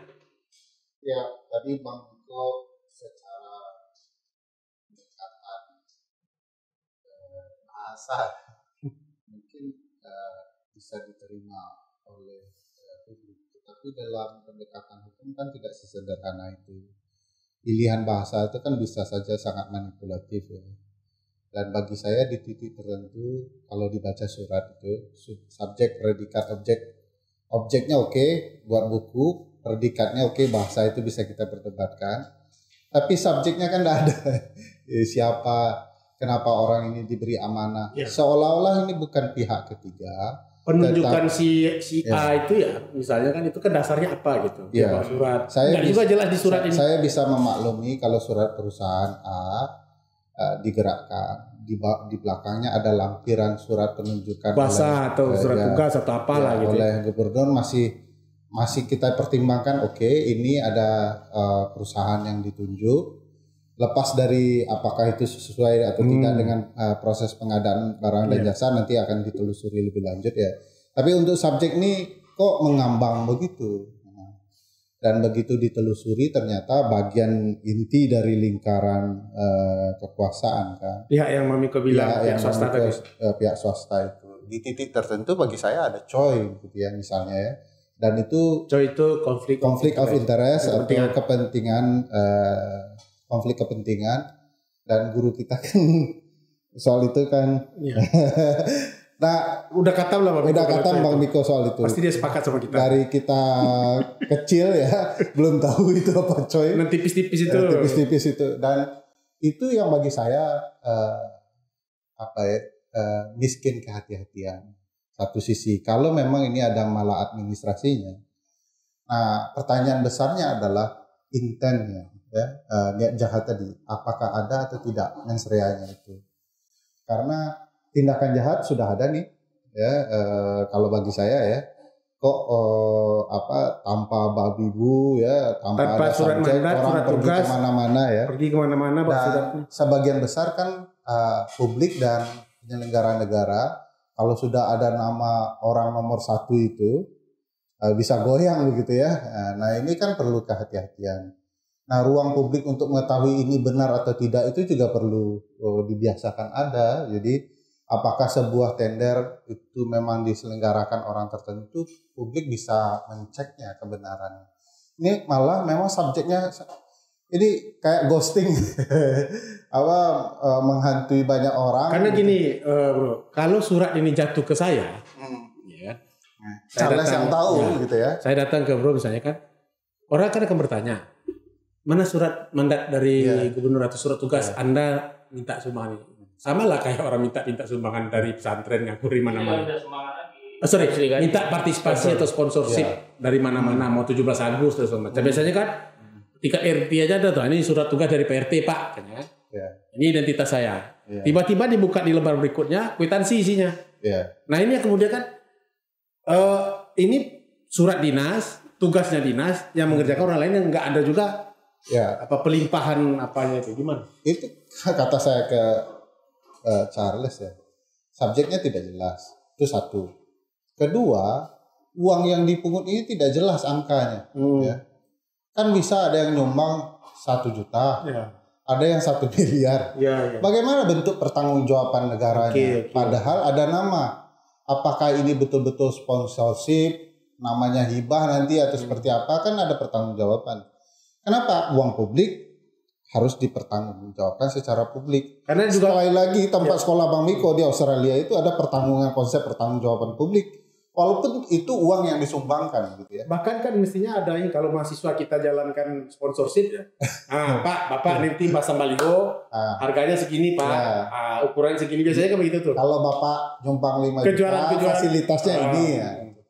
Ya, tadi Bang Niko secara pendekatan eh, mungkin eh, bisa diterima oleh eh, publik. Tetapi dalam pendekatan hukum kan tidak sesederhana itu. Pilihan bahasa itu kan bisa saja sangat manipulatif ya. Dan bagi saya di titik tertentu kalau dibaca surat itu sub- subjek, predikat, objek objeknya oke buat buku, predikatnya oke bahasa itu bisa kita perdebatkan. Tapi subjeknya kan tidak ada. *laughs* Eh, Siapa, kenapa orang ini diberi amanah? Ya. Seolah-olah ini bukan pihak ketiga. Penunjukan si si Ya. A itu ya, misalnya kan itu kan dasarnya apa gitu? Ya. Bawa surat. Saya Nggak bisa- juga jelas di surat Sa- ini. Saya bisa memaklumi kalau surat perusahaan A eh, digerakkan di, di belakangnya ada lampiran surat penunjukan Kuasa atau eh, surat ya, tugas atau apalah ya, gitu. oleh gubernur masih masih kita pertimbangkan oke ini ada eh, perusahaan yang ditunjuk lepas dari apakah itu sesuai atau Hmm. tidak dengan eh, proses pengadaan barang dan Iya. jasa nanti akan ditelusuri lebih lanjut ya tapi untuk subjek ini kok mengambang begitu dan begitu ditelusuri ternyata bagian inti dari lingkaran eh, kekuasaan kan Pihak yang Mamiko bilang, pihak Pihak yang swasta tadi. eh, pihak swasta itu di titik tertentu bagi saya ada coy gitu ya misalnya ya dan itu Coy itu konflik konflik of interest atau Kepentingan. kepentingan eh, konflik kepentingan dan guru kita kan *laughs* soal itu kan Iya. *laughs* nah Udah kata lah Bang udah kata Bang. Miko soal itu Pasti dia sepakat sama kita. dari kita *laughs* kecil ya belum tahu itu apa coy Nanti tipis-tipis itu. Tipis-tipis itu dan itu yang bagi saya eh, apa ya eh, miskin kehati-hatian satu sisi kalau memang ini ada malah administrasinya nah pertanyaan besarnya adalah intennya ya eh, niat jahat tadi apakah ada atau tidak mens reanya itu karena tindakan jahat sudah ada nih ya eh, kalau bagi saya ya kok eh, apa tanpa babi bu ya tanpa, Tanpa ada surat subjek, mandat, orang surat pergi tugas. ke mana-mana ya Pergi ke mana-mana dan sebagian besar kan eh, publik dan penyelenggara negara kalau sudah ada nama orang nomor satu itu bisa goyang begitu ya. Nah ini kan perlu kehati-hatian. Nah ruang publik untuk mengetahui ini benar atau tidak itu juga perlu eh, dibiasakan ada. Jadi apakah sebuah tender itu memang diselenggarakan orang tertentu, publik bisa menceknya kebenarannya. Ini malah memang subjeknya ini kayak ghosting *laughs* apa eh, menghantui banyak orang. Karena gitu. gini, eh, bro, kalau surat ini jatuh ke saya, ya, Saya Charles datang, yang tahu ya. gitu ya. saya datang ke bro misalnya kan, orang kan akan bertanya, mana surat mandat dari Iya. gubernur atau surat tugas Anda minta sumbangan ini? Sama lah kayak orang minta-minta sumbangan dari pesantren yang di mana-mana. Ada semangat lagi. Oh, sorry, minta partisipasi atau sponsorship Iya. dari mana-mana mau 17 Agustus dan macam. Biasanya kan tingkat RT aja ada tuh. Ini surat tugas dari PRT Pak, katanya. Iya. Ini identitas saya. Iya. Tiba-tiba dibuka di lembar berikutnya kwitansi isinya. Iya. Nah ini yang kemudian kan eh ini surat dinas, tugasnya dinas yang mengerjakan orang lain yang nggak ada juga Ya, apa pelimpahan apanya itu gimana? itu *laughs* kata saya ke eh, Charles ya. Subjeknya tidak jelas. Itu satu. Kedua, uang yang dipungut ini tidak jelas angkanya. Hmm. Ya. Kan bisa ada yang nyumbang satu juta, Ya. ada yang satu miliar. Ya, ya. Bagaimana bentuk pertanggungjawaban negaranya? Oke, oke. Padahal ada nama. Apakah ini betul-betul sponsorship, namanya hibah nanti atau Hmm. seperti apa? Kan ada pertanggungjawaban. Kenapa uang publik harus dipertanggungjawabkan secara publik? Karena juga Sekali lagi tempat Ya. sekolah Bang Miko di Australia itu ada pertanggungan konsep pertanggungjawaban publik. Walaupun itu uang yang disumbangkan gitu ya. bahkan kan mestinya ada yang kalau mahasiswa kita jalankan sponsorship ya. Ah, Pak, Bapak nanti pasang baliho, Nah, harganya segini Pak, Ya. ah, ukuran segini biasanya kan begitu tuh. kalau Bapak nyumbang 5 Kejuaraan- juta, kejuaraan. fasilitasnya Ah, ini ya.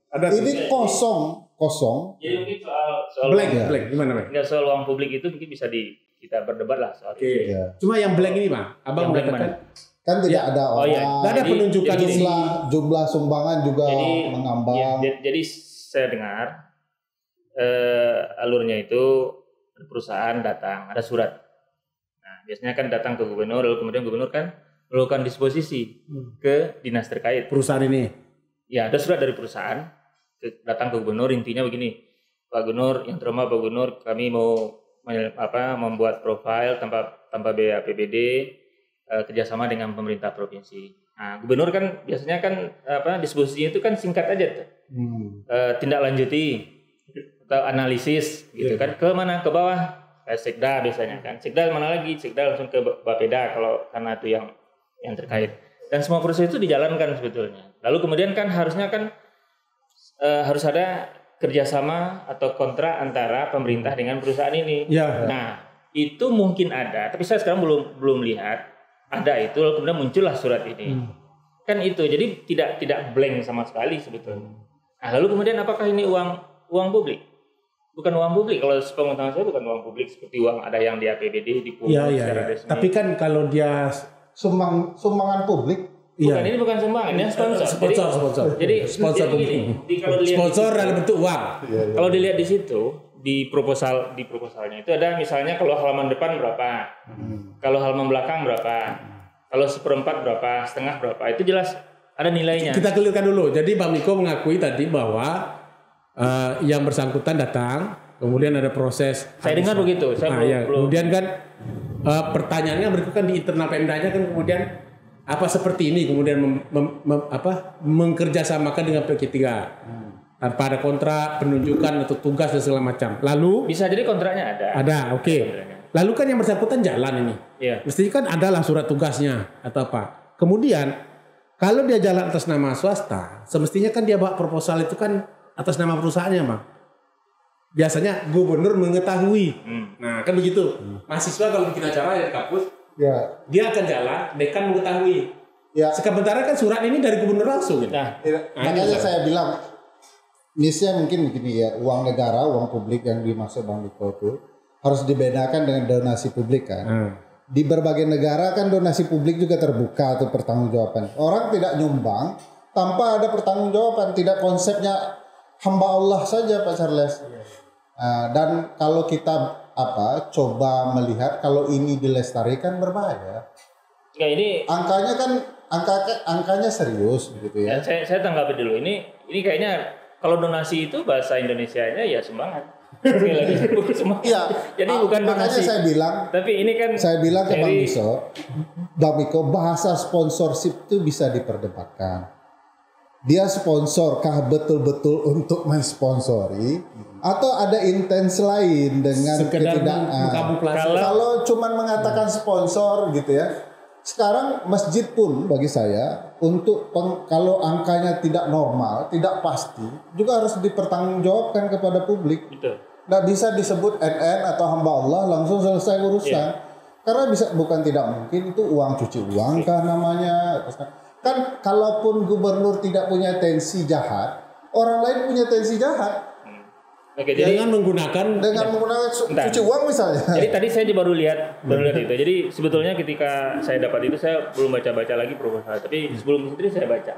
Ada. Ini kosong, kosong. Jadi mungkin soal soal blank, Ya. blank gimana Bang? Enggak soal uang publik itu mungkin bisa di kita berdebat lah soal Oke. itu. Ya. Cuma yang blank ini Bang, Abang Yang blank mengatakan Kan tidak Ya. ada Oh, orang. iya. nggak ada Jadi- penunjukan jadi jumlah jumlah sumbangan juga Jadi mengambang. ya, jadi, jadi saya dengar eh, alurnya itu perusahaan datang ada surat. Nah biasanya kan datang ke gubernur lalu kemudian gubernur kan melakukan disposisi Hmm. ke dinas terkait. perusahaan ini. Ya ada surat dari perusahaan datang ke gubernur intinya begini Pak Gubernur yang terhormat Pak Gubernur kami mau apa membuat profil tanpa tanpa biaya APBD eh, kerjasama dengan pemerintah provinsi. Nah gubernur kan biasanya kan apa disposisinya itu kan singkat aja tuh Hmm. Eh, tindak lanjuti atau analisis gitu Iya. kan. Ke mana? Ke bawah. Ke sekda biasanya kan. Sekda mana lagi? Sekda langsung ke bapeda kalau karena itu yang yang terkait. Dan semua proses itu dijalankan sebetulnya. Lalu kemudian kan harusnya kan eh, harus ada kerjasama atau kontrak antara pemerintah dengan perusahaan ini Ya. nah itu mungkin ada tapi saya sekarang belum belum lihat ada itu lalu kemudian muncullah surat ini Hmm. kan itu jadi tidak tidak blank sama sekali sebetulnya nah lalu kemudian apakah ini uang uang publik bukan uang publik kalau sepengetahuan saya bukan uang publik seperti uang ada yang di APBD dipungut Iya, iya, secara iya. resmi Tapi kan kalau dia Sumbang sumbangan publik bukan iya. ini bukan sumbangan ini sponsor sponsor, jadi, sponsor. jadi sponsor jadi gini, di, kalau dilihat di sponsor situ- dalam bentuk uang. kalau dilihat di situ di proposal di proposalnya itu ada misalnya kalau halaman depan berapa kalau halaman belakang berapa kalau seperempat berapa setengah berapa itu jelas ada nilainya Kita kelirkan dulu. Jadi Bang Miko mengakui tadi bahwa eh, yang bersangkutan datang, kemudian ada proses. saya dengar begitu saya Nah, belum, ya. belum Kemudian kan eh, pertanyaannya berikut kan di internal Pemdanya kan kemudian apa seperti ini kemudian mem, mem- mem- apa mengkerjasamakan dengan PK3 tanpa ada kontrak penunjukan atau tugas dan segala macam. Lalu bisa jadi kontraknya ada ada, oke. Kontraknya. Lalu kan yang bersangkutan jalan ini. Iya. Mestinya kan adalah surat tugasnya atau apa. Kemudian kalau dia jalan atas nama swasta, semestinya kan dia bawa proposal itu kan atas nama perusahaannya, Bang. Biasanya gubernur mengetahui. Hmm. Nah, kan begitu. Mahasiswa kalau bikin acara ya di kampus, ya. Dia akan jalan, dekan mengetahui. ya. Sementara kan surat ini dari gubernur langsung gitu. Nah, Ya, makanya saya bilang nisnya mungkin begini ya uang negara uang publik yang dimaksud bang Niko itu harus dibedakan dengan donasi publik kan. Hmm. di berbagai negara kan donasi publik juga terbuka atau pertanggungjawaban. Orang tidak nyumbang tanpa ada pertanggungjawaban tidak konsepnya hamba Allah saja Pak Charles. Nah, dan kalau kita apa coba melihat kalau ini dilestarikan berbahaya ya ini angkanya kan angka angkanya serius begitu ya ya, saya saya tanggapi dulu ini ini kayaknya kalau donasi itu bahasa Indonesianya ya. *laughs* Sekali lagi sumbangan. Iya. Jadi Ah, bukan makanya donasi. saya bilang Tapi ini kan saya bilang ke Bang Miso, Bang Miko bahasa sponsorship itu bisa diperdebatkan. Dia sponsorkah betul-betul untuk mensponsori atau ada intens lain dengan Sekedar ketidak mengkamuflase. Kalau- cuman mengatakan sponsor gitu ya. Sekarang masjid pun bagi saya untuk peng- kalau angkanya tidak normal, tidak pasti, juga harus dipertanggungjawabkan kepada publik. Betul. Nggak bisa disebut NN atau hamba Allah langsung selesai urusan. Karena bisa bukan tidak mungkin itu uang cuci uang kah namanya. Kan kalaupun gubernur tidak punya tensi jahat, orang lain punya tensi jahat Oke, jadi Dengan menggunakan dengan menggunakan su- Bentar. cuci uang misalnya. Jadi tadi saya baru lihat, baru lihat itu. Jadi sebetulnya ketika saya dapat itu saya belum baca-baca lagi proposal, tapi sebelum itu saya baca.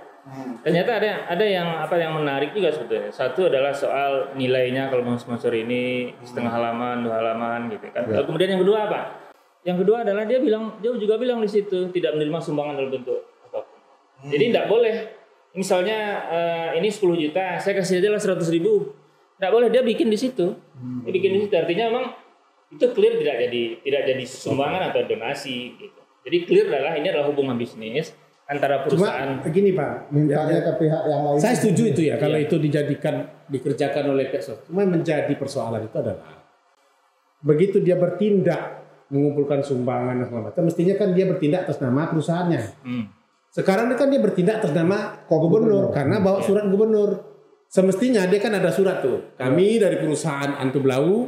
Ternyata ada ada yang apa yang menarik juga sebetulnya. Satu adalah soal nilainya kalau mau sponsor ini setengah halaman, dua halaman gitu kan. Lalu kemudian yang kedua apa? Yang kedua adalah dia bilang, dia juga bilang di situ tidak menerima sumbangan dalam bentuk apa pun. Jadi tidak boleh. Misalnya eh, ini 10 juta, saya kasih aja lah 100 ribu. Tidak boleh dia bikin di situ. Dia bikin di situ artinya memang itu clear tidak jadi tidak jadi sumbangan atau donasi gitu. Jadi clear adalah ini adalah hubungan bisnis antara cuma perusahaan gini Pak. Mintanya ke pihak yang lain. Saya setuju itu ya kalau Iya. itu dijadikan dikerjakan oleh pihak swasta. Cuma menjadi persoalan itu adalah begitu dia bertindak mengumpulkan sumbangan dan segala macam, mestinya kan dia bertindak atas nama perusahaannya. hmm, Sekarang ini kan dia bertindak atas nama gubernur karena bawa surat gubernur. Semestinya dia kan ada surat tuh. Kami dari perusahaan Antu Blau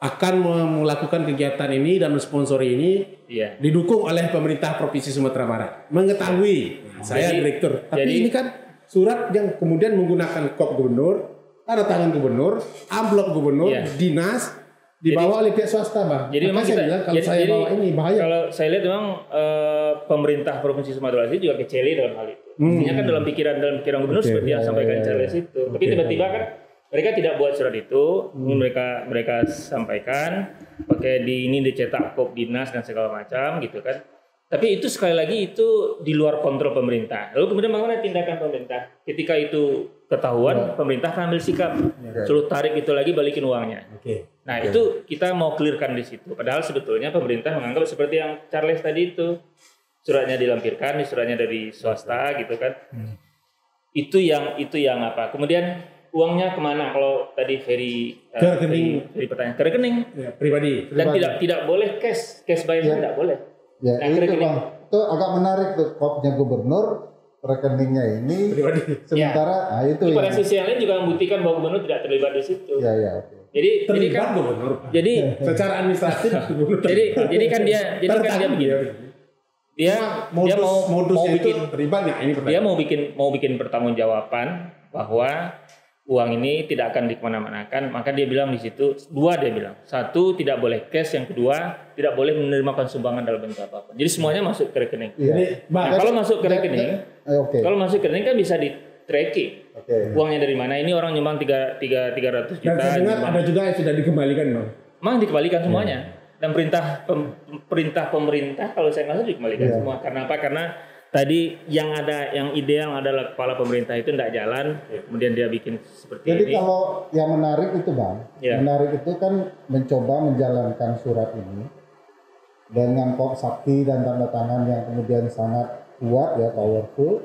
akan melakukan kegiatan ini dan mensponsori ini iya. didukung oleh pemerintah provinsi Sumatera Barat. Mengetahui Nah, saya Jadi- direktur, tapi jadi- ini kan surat yang kemudian menggunakan kop gubernur, tanda tangan gubernur, amplop gubernur, Iya. dinas dibawa oleh pihak swasta, bang. Jadi memang saya kita bilang kalau jadi- saya jadi bawa ini bahaya. Kalau saya lihat memang eh, pemerintah provinsi Sumatera Barat juga kecele dalam hal itu. Mestinya kan dalam pikiran dalam pikiran gubernur Oke, seperti yang ya, sampaikan ya, ya. Charles itu. Tapi Oke. tiba-tiba kan mereka tidak buat surat itu, ini mereka mereka sampaikan pakai di ini dicetak kop dinas dan segala macam gitu kan. Tapi itu sekali lagi itu di luar kontrol pemerintah. Lalu kemudian bagaimana tindakan pemerintah? Ketika itu ketahuan, pemerintah akan ambil sikap. Suruh tarik itu lagi balikin uangnya. Oke. Nah itu kita mau clearkan di situ. Padahal sebetulnya pemerintah menganggap seperti yang Charles tadi itu suratnya dilampirkan, suratnya dari swasta gitu kan. Itu yang itu yang apa? Kemudian uangnya ke mana? Kalau tadi Ferry eh, Ke rekening. Ferry, Ferry pertanyaan ke rekening Ya, pribadi. dan tidak tidak boleh cash cash by Ya. tidak boleh. Ya Nah, itu rekening. bang, itu agak menarik tuh kopnya gubernur, rekeningnya ini, Pribadi. sementara nah itu pada yang, sisi yang lain juga membuktikan bahwa gubernur tidak terlibat di situ. ya ya oke. Jadi jadi Terlibat kan gubernur. jadi *laughs* Secara administratif *laughs* gubernur jadi jadi kan dia *laughs* jadi kan dia begini. dia. Dia modus, dia mau modusnya mau itu bikin terlibat nggak? ini dia pertanyaan. mau bikin mau bikin pertanggungjawaban bahwa uang ini tidak akan dikemana-manakan maka dia bilang di situ dua dia bilang satu tidak boleh cash yang kedua tidak boleh menerima sumbangan dalam bentuk apa pun jadi semuanya masuk ke rekening Iya. Jadi, nah, kalau masuk ke Dan- rekening dan- eh, Oke. kalau masuk ke rekening kan bisa di tracking Oke. uangnya dari mana ini orang nyumbang tiga tiga tiga ratus dan juta saya dengar nyumbang. ada juga yang sudah dikembalikan bang. Memang dikembalikan semuanya. Dan perintah pem- perintah pemerintah kalau saya nggak salah dikembalikan Iya. semua. Karena apa? Karena tadi yang ada yang ideal adalah kepala pemerintah itu tidak jalan, kemudian dia bikin seperti Jadi ini. kalau yang menarik itu bang, Ya. menarik itu kan mencoba menjalankan surat ini dengan kok sakti dan tanda tangan yang kemudian sangat kuat ya powerful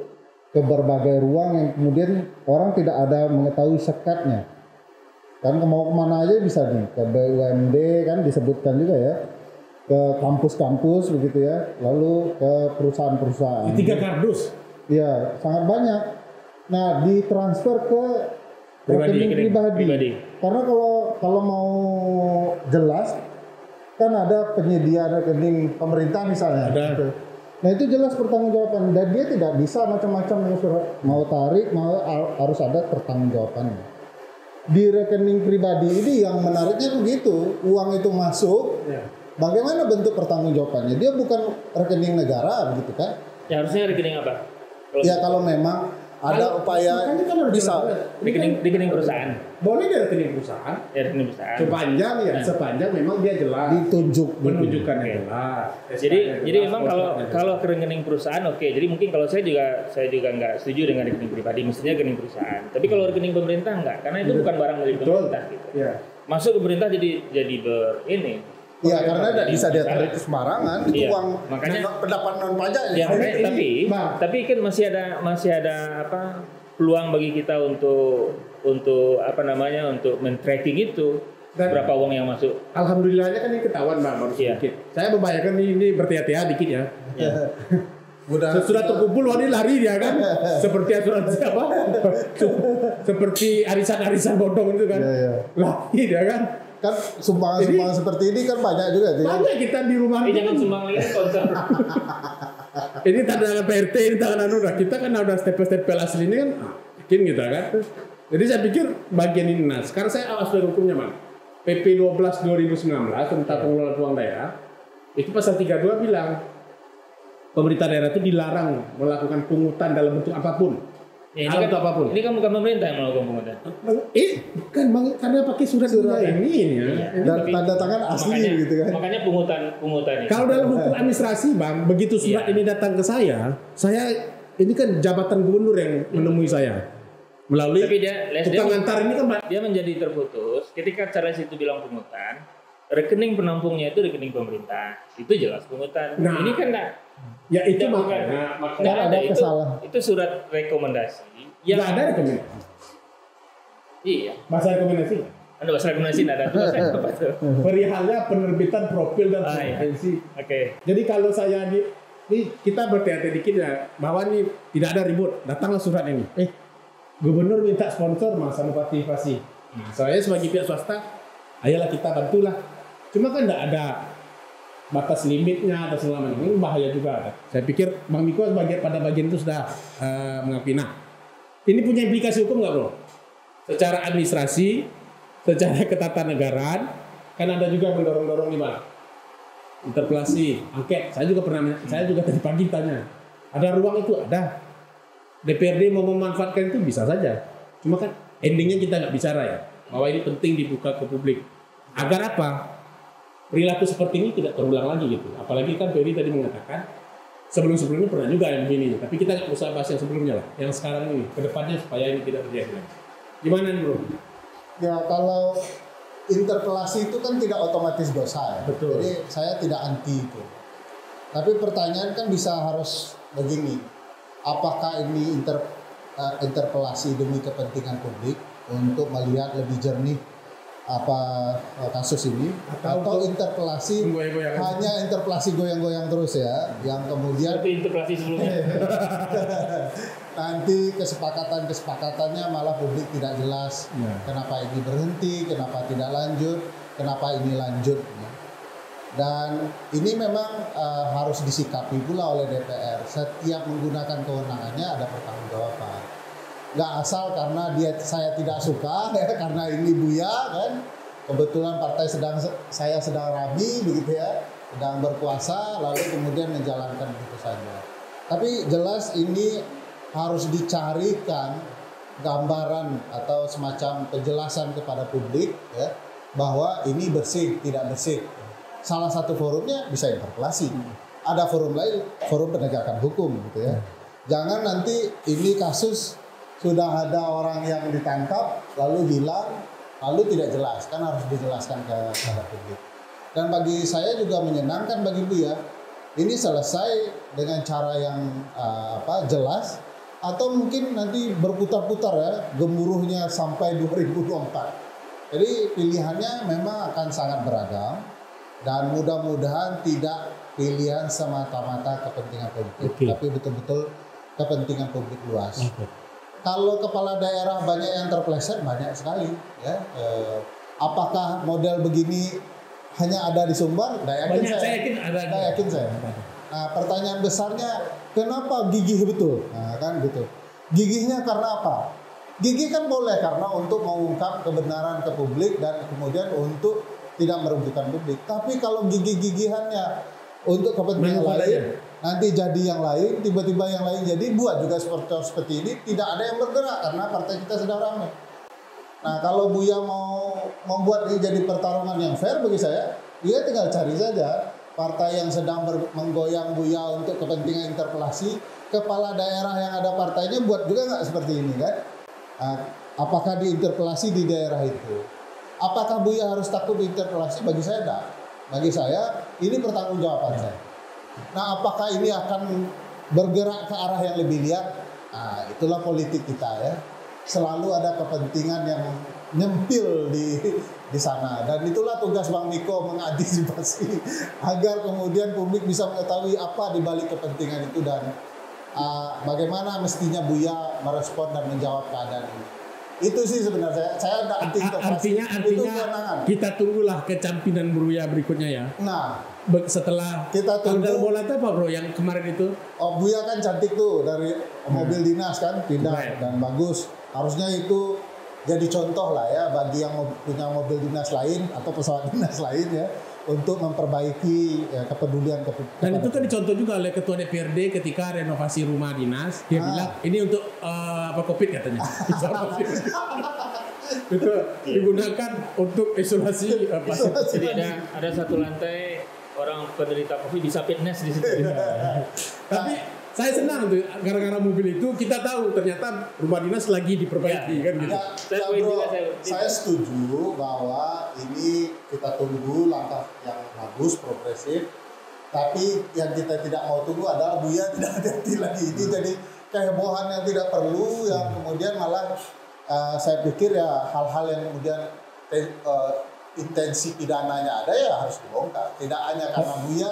ke berbagai ruang yang kemudian orang tidak ada mengetahui sekatnya. Kan mau ke mana aja bisa nih ke BUMD kan disebutkan juga ya ke kampus-kampus begitu ya lalu ke perusahaan-perusahaan Di tiga kardus. Ya, sangat banyak. Nah, ditransfer ke Pribadi, rekening pribadi. pribadi. Karena kalau kalau mau jelas kan ada penyedia rekening pemerintah misalnya. Ada. Gitu. Nah, itu jelas pertanggungjawaban dan dia tidak bisa macam-macam mau surat mau tarik mau harus ada pertanggungjawabannya. Di rekening pribadi ini yang menariknya begitu, uang itu masuk, Ya. Bagaimana bentuk pertanggungjawabannya? Dia bukan rekening negara begitu kan? Ya harusnya rekening apa? Kalau Ya kalau memang ada upaya Makanya kan harus bisa jelas. Ini rekening kan rekening perusahaan boleh dari rekening perusahaan ya rekening perusahaan sepanjang ya Nah. sepanjang memang dia jelas ditunjuk menunjukkan yang jelas jadi SK-nya jadi jelas, memang kalau kalau ke rekening perusahaan oke jadi mungkin kalau saya juga saya juga nggak setuju dengan rekening pribadi mestinya rekening perusahaan tapi kalau rekening pemerintah enggak karena itu bukan barang milik Betul. pemerintah gitu jelas. ya masuk ke pemerintah jadi jadi ber ini ya karena tidak bisa dia tarik sembarangan. Itu Iya, uang makanya- non- pendapat non pajak ya. Makanya, ini, tapi Bang. tapi kan masih ada masih ada apa peluang bagi kita untuk untuk apa namanya untuk men-tracking itu Dan- berapa uang yang masuk. Alhamdulillahnya kan ini ketahuan bang baru Iya. sedikit saya membayangkan ini, ini bertiga-tiga dikit ya. *laughs* Udah Sesudah terkumpul ini lari dia kan? *laughs* Seperti asuransi apa? *laughs* Seperti arisan-arisan bodong itu kan? Iya, iya. lari dia kan kan sumbangan-sumbangan seperti ini kan banyak juga ya. banyak kita di rumah eh jangan sumbang lagi sponsor *laughs* ini tangan PRT ini tangan anu kita kan udah stempel-stempel asli ini kan bikin gitu kan. Jadi saya pikir bagian ini nah sekarang saya awas dari hukumnya bang PP 12 2019 tentang pengelolaan uang daerah itu pasal 32 bilang pemerintah daerah itu dilarang melakukan pungutan dalam bentuk apa pun ya, ini Alat kan apa pun. ini kan bukan pemerintah yang melakukan pungutan eh bukan bang karena pakai surat, Surat. surat ini ya Iya. Ini Dan Tapi- tanda tangan asli makanya, gitu kan. makanya pungutan pungutan itu Kalau dalam hukum administrasi, Bang, begitu surat Iya. ini datang ke saya, saya ini kan jabatan gubernur yang menemui saya melalui tapi dia les dia, tukang antar ini kan dia menjadi terputus ketika cara situ bilang pungutan rekening penampungnya itu rekening pemerintah. Itu jelas pungutan. Nah. ini kan enggak ya itu makanya. makanya Nggak ada ada. Itu, kesalahan. itu surat rekomendasi yang nggak ada rekomendasi. iya. Bahasa rekomendasi. ada bahasa rekomendasi nggak ada? *laughs* Tuh? Perihalnya penerbitan profil dan Ah, iya. oke. Jadi kalau saya di ini kita berhati-hati dikit ya bahwa ini tidak ada ribut. Datanglah surat ini. Eh. Gubernur minta sponsor masa motivasi saya sebagai pihak swasta ayolah kita bantulah cuma kan tidak ada batas limitnya atau segala macam ini bahaya juga saya pikir bang Miko sebagai pada bagian itu sudah eh, mengakui nah ini punya implikasi hukum nggak bro secara administrasi secara *laughs* ketatanegaraan kan ada juga mendorong-dorong nih bang interpelasi, angket. Saya juga pernah, saya juga tadi pagi tanya, ada ruang itu ada. DPRD mau memanfaatkan itu bisa saja. Cuma kan endingnya kita nggak bicara ya, bahwa ini penting dibuka ke publik. Agar apa? Perilaku seperti ini tidak terulang lagi gitu. Apalagi kan Ferry tadi mengatakan sebelum-sebelumnya pernah juga yang begini. Tapi kita nggak usah bahas yang sebelumnya lah, yang sekarang ini. Ke depannya supaya ini tidak terjadi lagi. Gimana nih bro? Ya kalau interpelasi itu kan tidak otomatis dosa ya. Betul. Jadi saya tidak anti itu. Tapi pertanyaan kan bisa harus begini. Apakah ini inter, eh, interpelasi demi kepentingan publik untuk melihat lebih jernih apa eh, kasus ini Atau atau, interpelasi Goyang-goyangan. hanya interpelasi goyang-goyang terus ya yang kemudian seperti interpelasi sebelumnya *laughs* nanti kesepakatan-kesepakatannya malah publik tidak jelas Ya. kenapa ini berhenti, kenapa tidak lanjut, kenapa ini lanjut. ya. Dan ini memang eh, harus disikapi pula oleh DPR. Setiap menggunakan kewenangannya ada pertanggungjawaban. Nggak asal karena dia saya tidak suka *laughs* ya karena ini buya kan. Kebetulan partai sedang saya sedang rabi begitu ya, sedang berkuasa lalu kemudian menjalankan begitu saja. Tapi jelas ini harus dicarikan gambaran atau semacam penjelasan kepada publik ya bahwa ini bersih tidak bersih. Salah satu forumnya bisa interpelasi. Ada forum lain, forum penegakan hukum gitu ya. Jangan nanti ini kasus sudah ada orang yang ditangkap lalu hilang lalu tidak jelas kan harus dijelaskan ke kepada publik. Dan bagi saya juga menyenangkan bagi Buya ini selesai dengan cara yang uh, apa jelas atau mungkin nanti berputar-putar ya gemuruhnya sampai *laughs* 2024. Jadi pilihannya memang akan sangat beragam dan mudah-mudahan tidak pilihan semata-mata kepentingan politik, Oke. tapi betul-betul kepentingan publik luas. Kalau kepala daerah banyak yang terpleset banyak sekali ya. Eh, apakah model begini hanya ada di Sumbar? Tidak yakin Banyak, saya. saya yakin ada. Yakin saya. Nah, pertanyaan besarnya kenapa gigih betul? Nah, kan gitu. Gigihnya karena apa? Gigih kan boleh karena untuk mengungkap kebenaran ke publik dan kemudian untuk tidak merugikan publik. Tapi kalau gigih-gigihannya untuk kepentingan lain. Nanti jadi yang lain, tiba-tiba yang lain jadi buat juga seperti seperti ini tidak ada yang bergerak karena partai kita sedang ramai. Nah kalau Buya mau membuat ini jadi pertarungan yang fair bagi saya, dia tinggal cari saja partai yang sedang menggoyang Buya untuk kepentingan interpelasi, kepala daerah yang ada partainya buat juga nggak seperti ini kan? Nah, apakah diinterpelasi di daerah itu? Apakah Buya harus takut diinterpelasi? Bagi saya tidak. Bagi saya ini pertanggungjawaban saya. Nah, apakah ini akan bergerak ke arah yang lebih liar? Nah, itulah politik kita ya. Selalu ada kepentingan yang nyempil di di sana dan itulah tugas Bang Niko mengantisipasi *laughs* agar kemudian publik bisa mengetahui apa di balik kepentingan itu dan uh, bagaimana mestinya Buya merespon dan menjawab keadaan ini. Itu sih sebenarnya saya tidak anti artinya itu artinya kewenangan. kita tunggulah kecampinan Buya berikutnya ya. Nah, Setelah Kita tunggu. tanggal bola apa bro yang kemarin itu? Oh Buya kan cantik tuh dari mobil dinas kan pindah Baik. dan bagus. Harusnya itu jadi contoh lah ya bagi yang punya mobil dinas lain atau pesawat *laughs* dinas lain ya untuk memperbaiki ya, kepedulian kepe- Dan itu kan dicontoh juga oleh ketua DPRD ketika renovasi rumah dinas. Dia Ah. bilang ini untuk eh, apa covid katanya. *laughs* itu digunakan untuk isolasi eh, pasien. Jadi ada ada satu lantai orang penderita COVID bisa fitness di situ. Tapi saya senang tuh gara-gara mobil itu kita tahu ternyata rumah dinas lagi diperbaiki Ya. kan gitu. Ya, Saya ya, poin bro, saya- saya setuju bahwa ini kita tunggu langkah yang bagus, progresif. Tapi yang kita tidak mau tunggu adalah Buya *laughs* tidak hati-hati lagi. Ini jadi kehebohan yang tidak perlu, yang kemudian malah uh, saya pikir ya hal-hal yang kemudian uh, intensi pidananya ada ya harus dibongkar. Tidak hanya karena Buya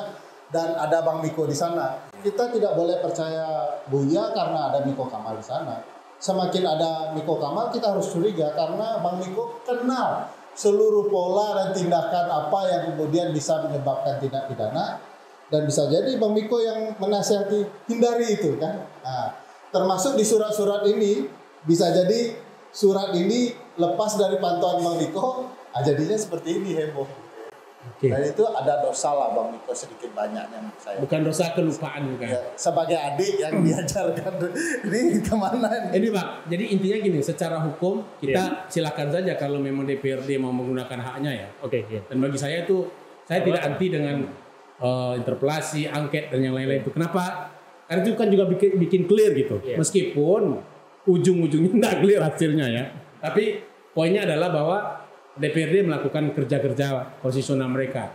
dan ada Bang Miko di sana. Kita tidak boleh percaya Buya karena ada Miko Kamal di sana. Semakin ada Miko Kamal kita harus curiga karena Bang Miko kenal seluruh pola dan tindakan apa yang kemudian bisa menyebabkan tindak pidana dan bisa jadi Bang Miko yang menasihati hindari itu kan. Nah, termasuk di surat-surat ini bisa jadi surat ini lepas dari pantauan Bang Miko, ah, jadinya seperti ini heboh. Oke. Dan itu ada dosa lah Bang Miko sedikit banyaknya menurut saya. Bukan dosa kelupaan bukan. Ya, sebagai adik yang diajarkan *laughs* ini ke mana Ini ini? Pak, jadi intinya gini, secara hukum kita silakan saja kalau memang DPRD mau menggunakan haknya ya. Oke, ya. Dan bagi saya itu saya tidak anti dengan eh, interpelasi, angket dan yang lain-lain itu. Kenapa? Karena itu kan juga bikin, bikin clear gitu. Iya. Meskipun ujung-ujungnya tidak clear hasilnya ya. Tapi poinnya adalah bahwa DPRD melakukan kerja-kerja konstitusional mereka.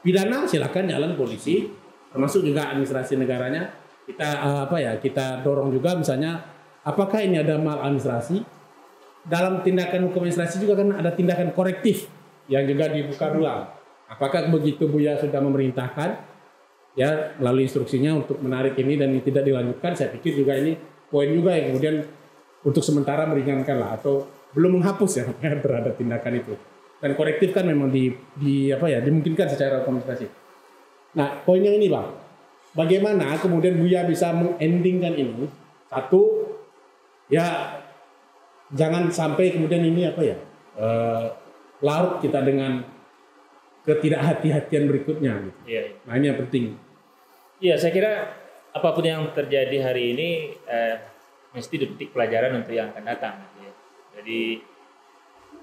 Pidana silakan jalan polisi, termasuk juga administrasi negaranya. Kita eh, apa ya? Kita dorong juga misalnya apakah ini ada maladministrasi? Dalam tindakan hukum administrasi juga kan ada tindakan korektif yang juga dibuka ulang. Apakah begitu Buya sudah memerintahkan ya melalui instruksinya untuk menarik ini dan ini tidak dilanjutkan? Saya pikir juga ini poin juga yang kemudian untuk sementara meringankan lah atau belum menghapus ya *laughs* terhadap tindakan itu. Dan korektif kan memang di, di apa ya dimungkinkan secara komunikasi. Nah poin yang ini bang, bagaimana kemudian Buya bisa mengendingkan ini? Satu ya jangan sampai kemudian ini apa ya eh, larut kita dengan ketidakhati-hatian berikutnya. Gitu. Iya. iya. Nah ini yang penting. Iya, saya kira apa pun yang terjadi hari ini eh, mesti dipetik pelajaran untuk yang akan datang. Jadi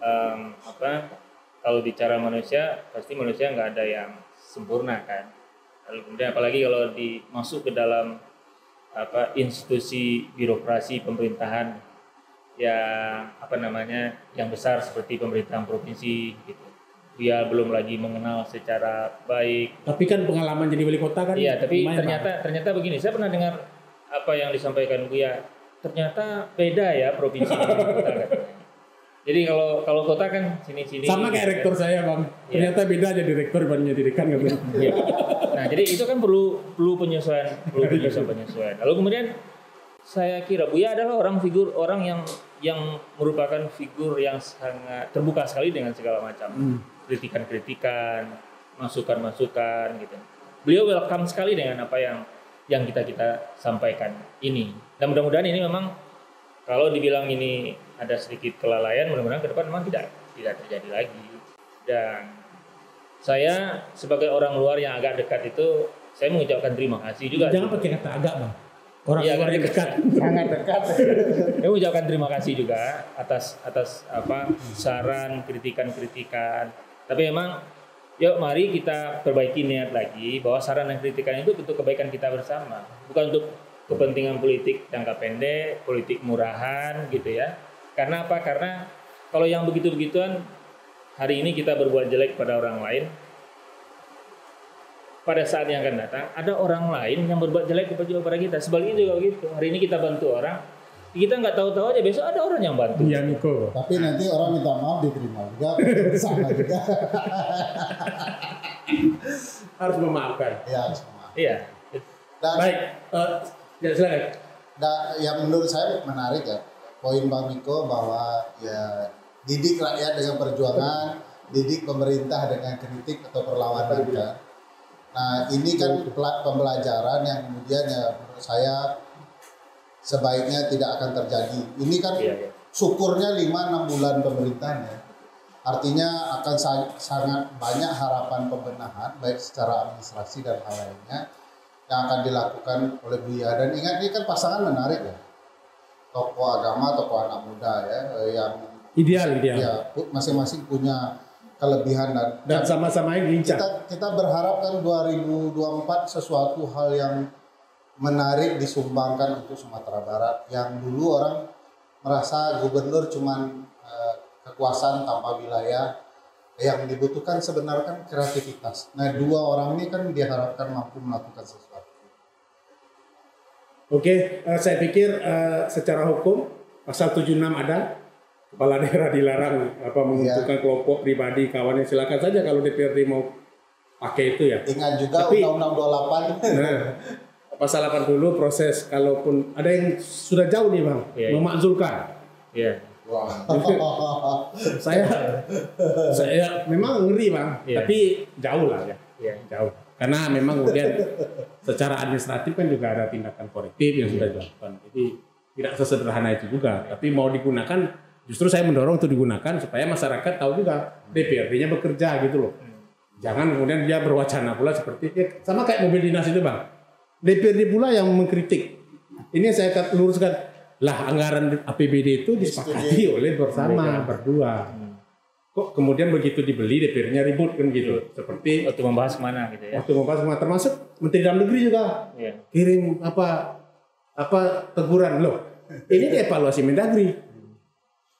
em, apa? Kalau bicara manusia, pasti manusia nggak ada yang sempurna kan. Lalu kemudian apalagi kalau dimasuk ke dalam apa institusi birokrasi pemerintahan yang apa namanya yang besar seperti pemerintahan provinsi gitu. Dia belum lagi mengenal secara baik Tapi kan pengalaman jadi wali kota kan. Iya, tapi ternyata Bang. ternyata begini. Saya pernah dengar apa yang disampaikan Buya. Ternyata beda ya provinsi dan kota katanya. Jadi kalau kalau kota kan sini-sini. sama kayak gitu. rektor saya bang. Iya. Ternyata beda jadi rektor dibanding jadi dekan katanya. Iya. Nah, jadi itu kan perlu perlu penyesuaian, perlu penyesuaian penyesuaian. Lalu kemudian saya kira Buya adalah orang figur orang yang yang merupakan figur yang sangat terbuka sekali dengan segala macam Hmm. kritikan-kritikan, masukan-masukan gitu. Beliau welcome sekali dengan apa yang yang kita kita sampaikan ini. Dan mudah-mudahan ini memang kalau dibilang ini ada sedikit kelalaian, mudah-mudahan ke depan memang tidak tidak terjadi lagi. Dan saya sebagai orang luar yang agak dekat itu saya mengucapkan terima kasih juga. Jangan pakai kata agak bang. Orang Iya, luar yang dekat. *laughs* Sangat dekat. Saya mengucapkan terima kasih juga atas atas apa saran, kritikan-kritikan. Tapi memang yuk mari kita perbaiki niat lagi bahwa saran dan kritikan itu untuk kebaikan kita bersama, bukan untuk kepentingan politik jangka pendek, politik murahan gitu ya. Karena apa? Karena kalau yang begitu-begituan hari ini kita berbuat jelek pada orang lain, pada saat yang akan datang ada orang lain yang berbuat jelek kepada kita. Sebaliknya juga begitu. Hari ini kita bantu orang, kita nggak tahu-tahu aja besok ada orang yang bantu. Iya Niko. Tapi nanti orang minta maaf diterima juga, *laughs* sama juga. Harus memaafkan. ya, sama. Iya. Dan, Baik. eh, ya silakan. dan yang menurut saya menarik ya, poin Bang Miko bahwa ya didik rakyat dengan perjuangan, didik pemerintah dengan kritik atau perlawanan kan. Nah ini kan pembelajaran yang kemudian ya menurut saya sebaiknya tidak akan terjadi. Ini kan Iya, iya. syukurnya 5-6 bulan pemerintahannya. Artinya akan sa- sangat banyak harapan pembenahan baik secara administrasi dan hal lainnya yang akan dilakukan oleh Buya dan ingat ini kan pasangan menarik ya. Tokoh agama, tokoh anak muda ya eh, yang Ideal, ideal. ya masing-masing punya kelebihan dan, Dan sama-sama yang lincah. kita kita berharap kan 2024 sesuatu hal yang menarik disumbangkan untuk Sumatera Barat yang dulu orang merasa gubernur cuman eh, kekuasaan tanpa wilayah yang dibutuhkan sebenarnya kan kreativitas. Nah dua orang ini kan diharapkan mampu melakukan sesuatu. Oke, eh, saya pikir eh, secara hukum pasal 76 ada kepala daerah dilarang apa menguntungkan kelompok pribadi kawannya silakan saja kalau DPRD mau pakai itu ya. Ingat juga Tapi- Undang-Undang 28 Nah, pasal 80 proses kalaupun ada yang sudah jauh nih bang Iya, iya. memakzulkan. Iya. Wah. *laughs* Saya saya memang ngeri bang, Iya. tapi jauh lah ya, Iya. jauh. Karena memang kemudian secara administratif kan juga ada tindakan korektif yang sudah dilakukan. Jadi tidak sesederhana itu juga. Tapi mau digunakan, justru saya mendorong untuk digunakan supaya masyarakat tahu juga DPRD-nya bekerja gitu loh. Jangan kemudian dia berwacana pula seperti ya, sama kayak mobil dinas itu bang. DPRD pula yang mengkritik. Ini saya luruskan lah anggaran APBD itu disepakati oleh bersama berdua. Kok kemudian begitu dibeli DPR-nya ribut kan gitu. Seperti Untuk membahas ke mana gitu ya. waktu membahas semua termasuk Menteri Dalam Negeri juga Iya. kirim apa apa teguran loh. Ini dievaluasi Mendagri.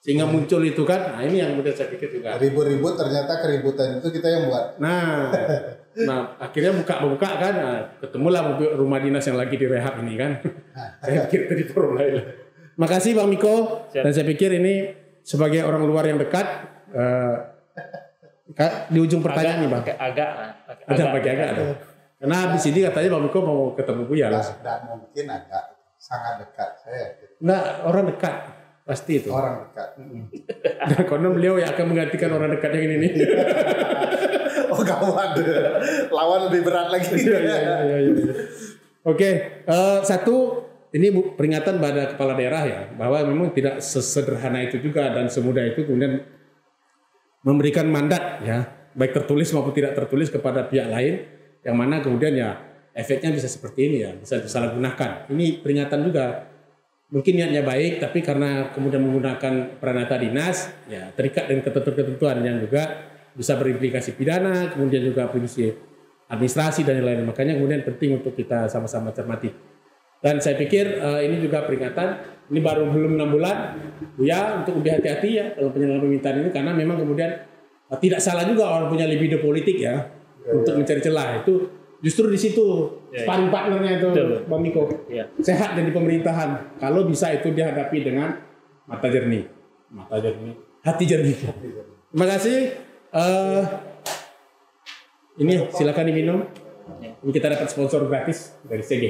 Sehingga muncul itu kan, nah ini yang kemudian saya pikir juga. Ribut-ribut ternyata keributan itu kita yang buat. Nah, *laughs* nah akhirnya buka-buka kan, nah, ketemulah rumah dinas yang lagi direhab ini kan. *laughs* saya pikir tadi mulai lah. Makasih Bang Miko, Siap. dan saya pikir ini sebagai orang luar yang dekat, eh, Kak, di ujung pertanyaan nih Bang. Agak agak agak, Ada bagi agak ada. Karena habis ini katanya Bang Miko mau ketemu Buya langsung. tidak mungkin agak sangat dekat saya. Enggak, orang dekat. Pasti itu. orang dekat. Dan konon beliau yang akan menggantikan orang dekat yang ini nih. *laughs* oh gawat, lawan lebih berat lagi. Iya, iya, iya, iya, iya. Oke, eh, satu ini bu, peringatan pada kepala daerah ya bahwa memang tidak sesederhana itu juga dan semudah itu kemudian memberikan mandat ya. Baik tertulis maupun tidak tertulis kepada pihak lain yang mana kemudian ya efeknya bisa seperti ini ya bisa disalahgunakan. Ini peringatan juga. Mungkin niatnya baik tapi karena kemudian menggunakan peranata dinas ya terikat dengan ketentuan-ketentuan yang juga bisa berimplikasi pidana kemudian juga prinsip administrasi dan lain-lain makanya kemudian penting untuk kita sama-sama cermati. Dan saya pikir eh, ini juga peringatan ini baru belum enam bulan. Ya untuk lebih hati-hati ya dalam penyelenggaraan permintaan ini karena memang kemudian eh, tidak salah juga orang punya libido politik ya, untuk mencari celah. Itu justru di situ Ya, ya. sparring partnernya itu Betul. Bang Miko. Iya. sehat jadi pemerintahan. Kalau bisa itu dihadapi dengan mata jernih. Mata jernih. Hati jernih. Terima kasih. Eh, ini silakan diminum. Ini kita dapat sponsor gratis dari CG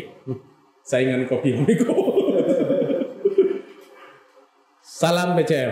saingan kopi Miko salam BCL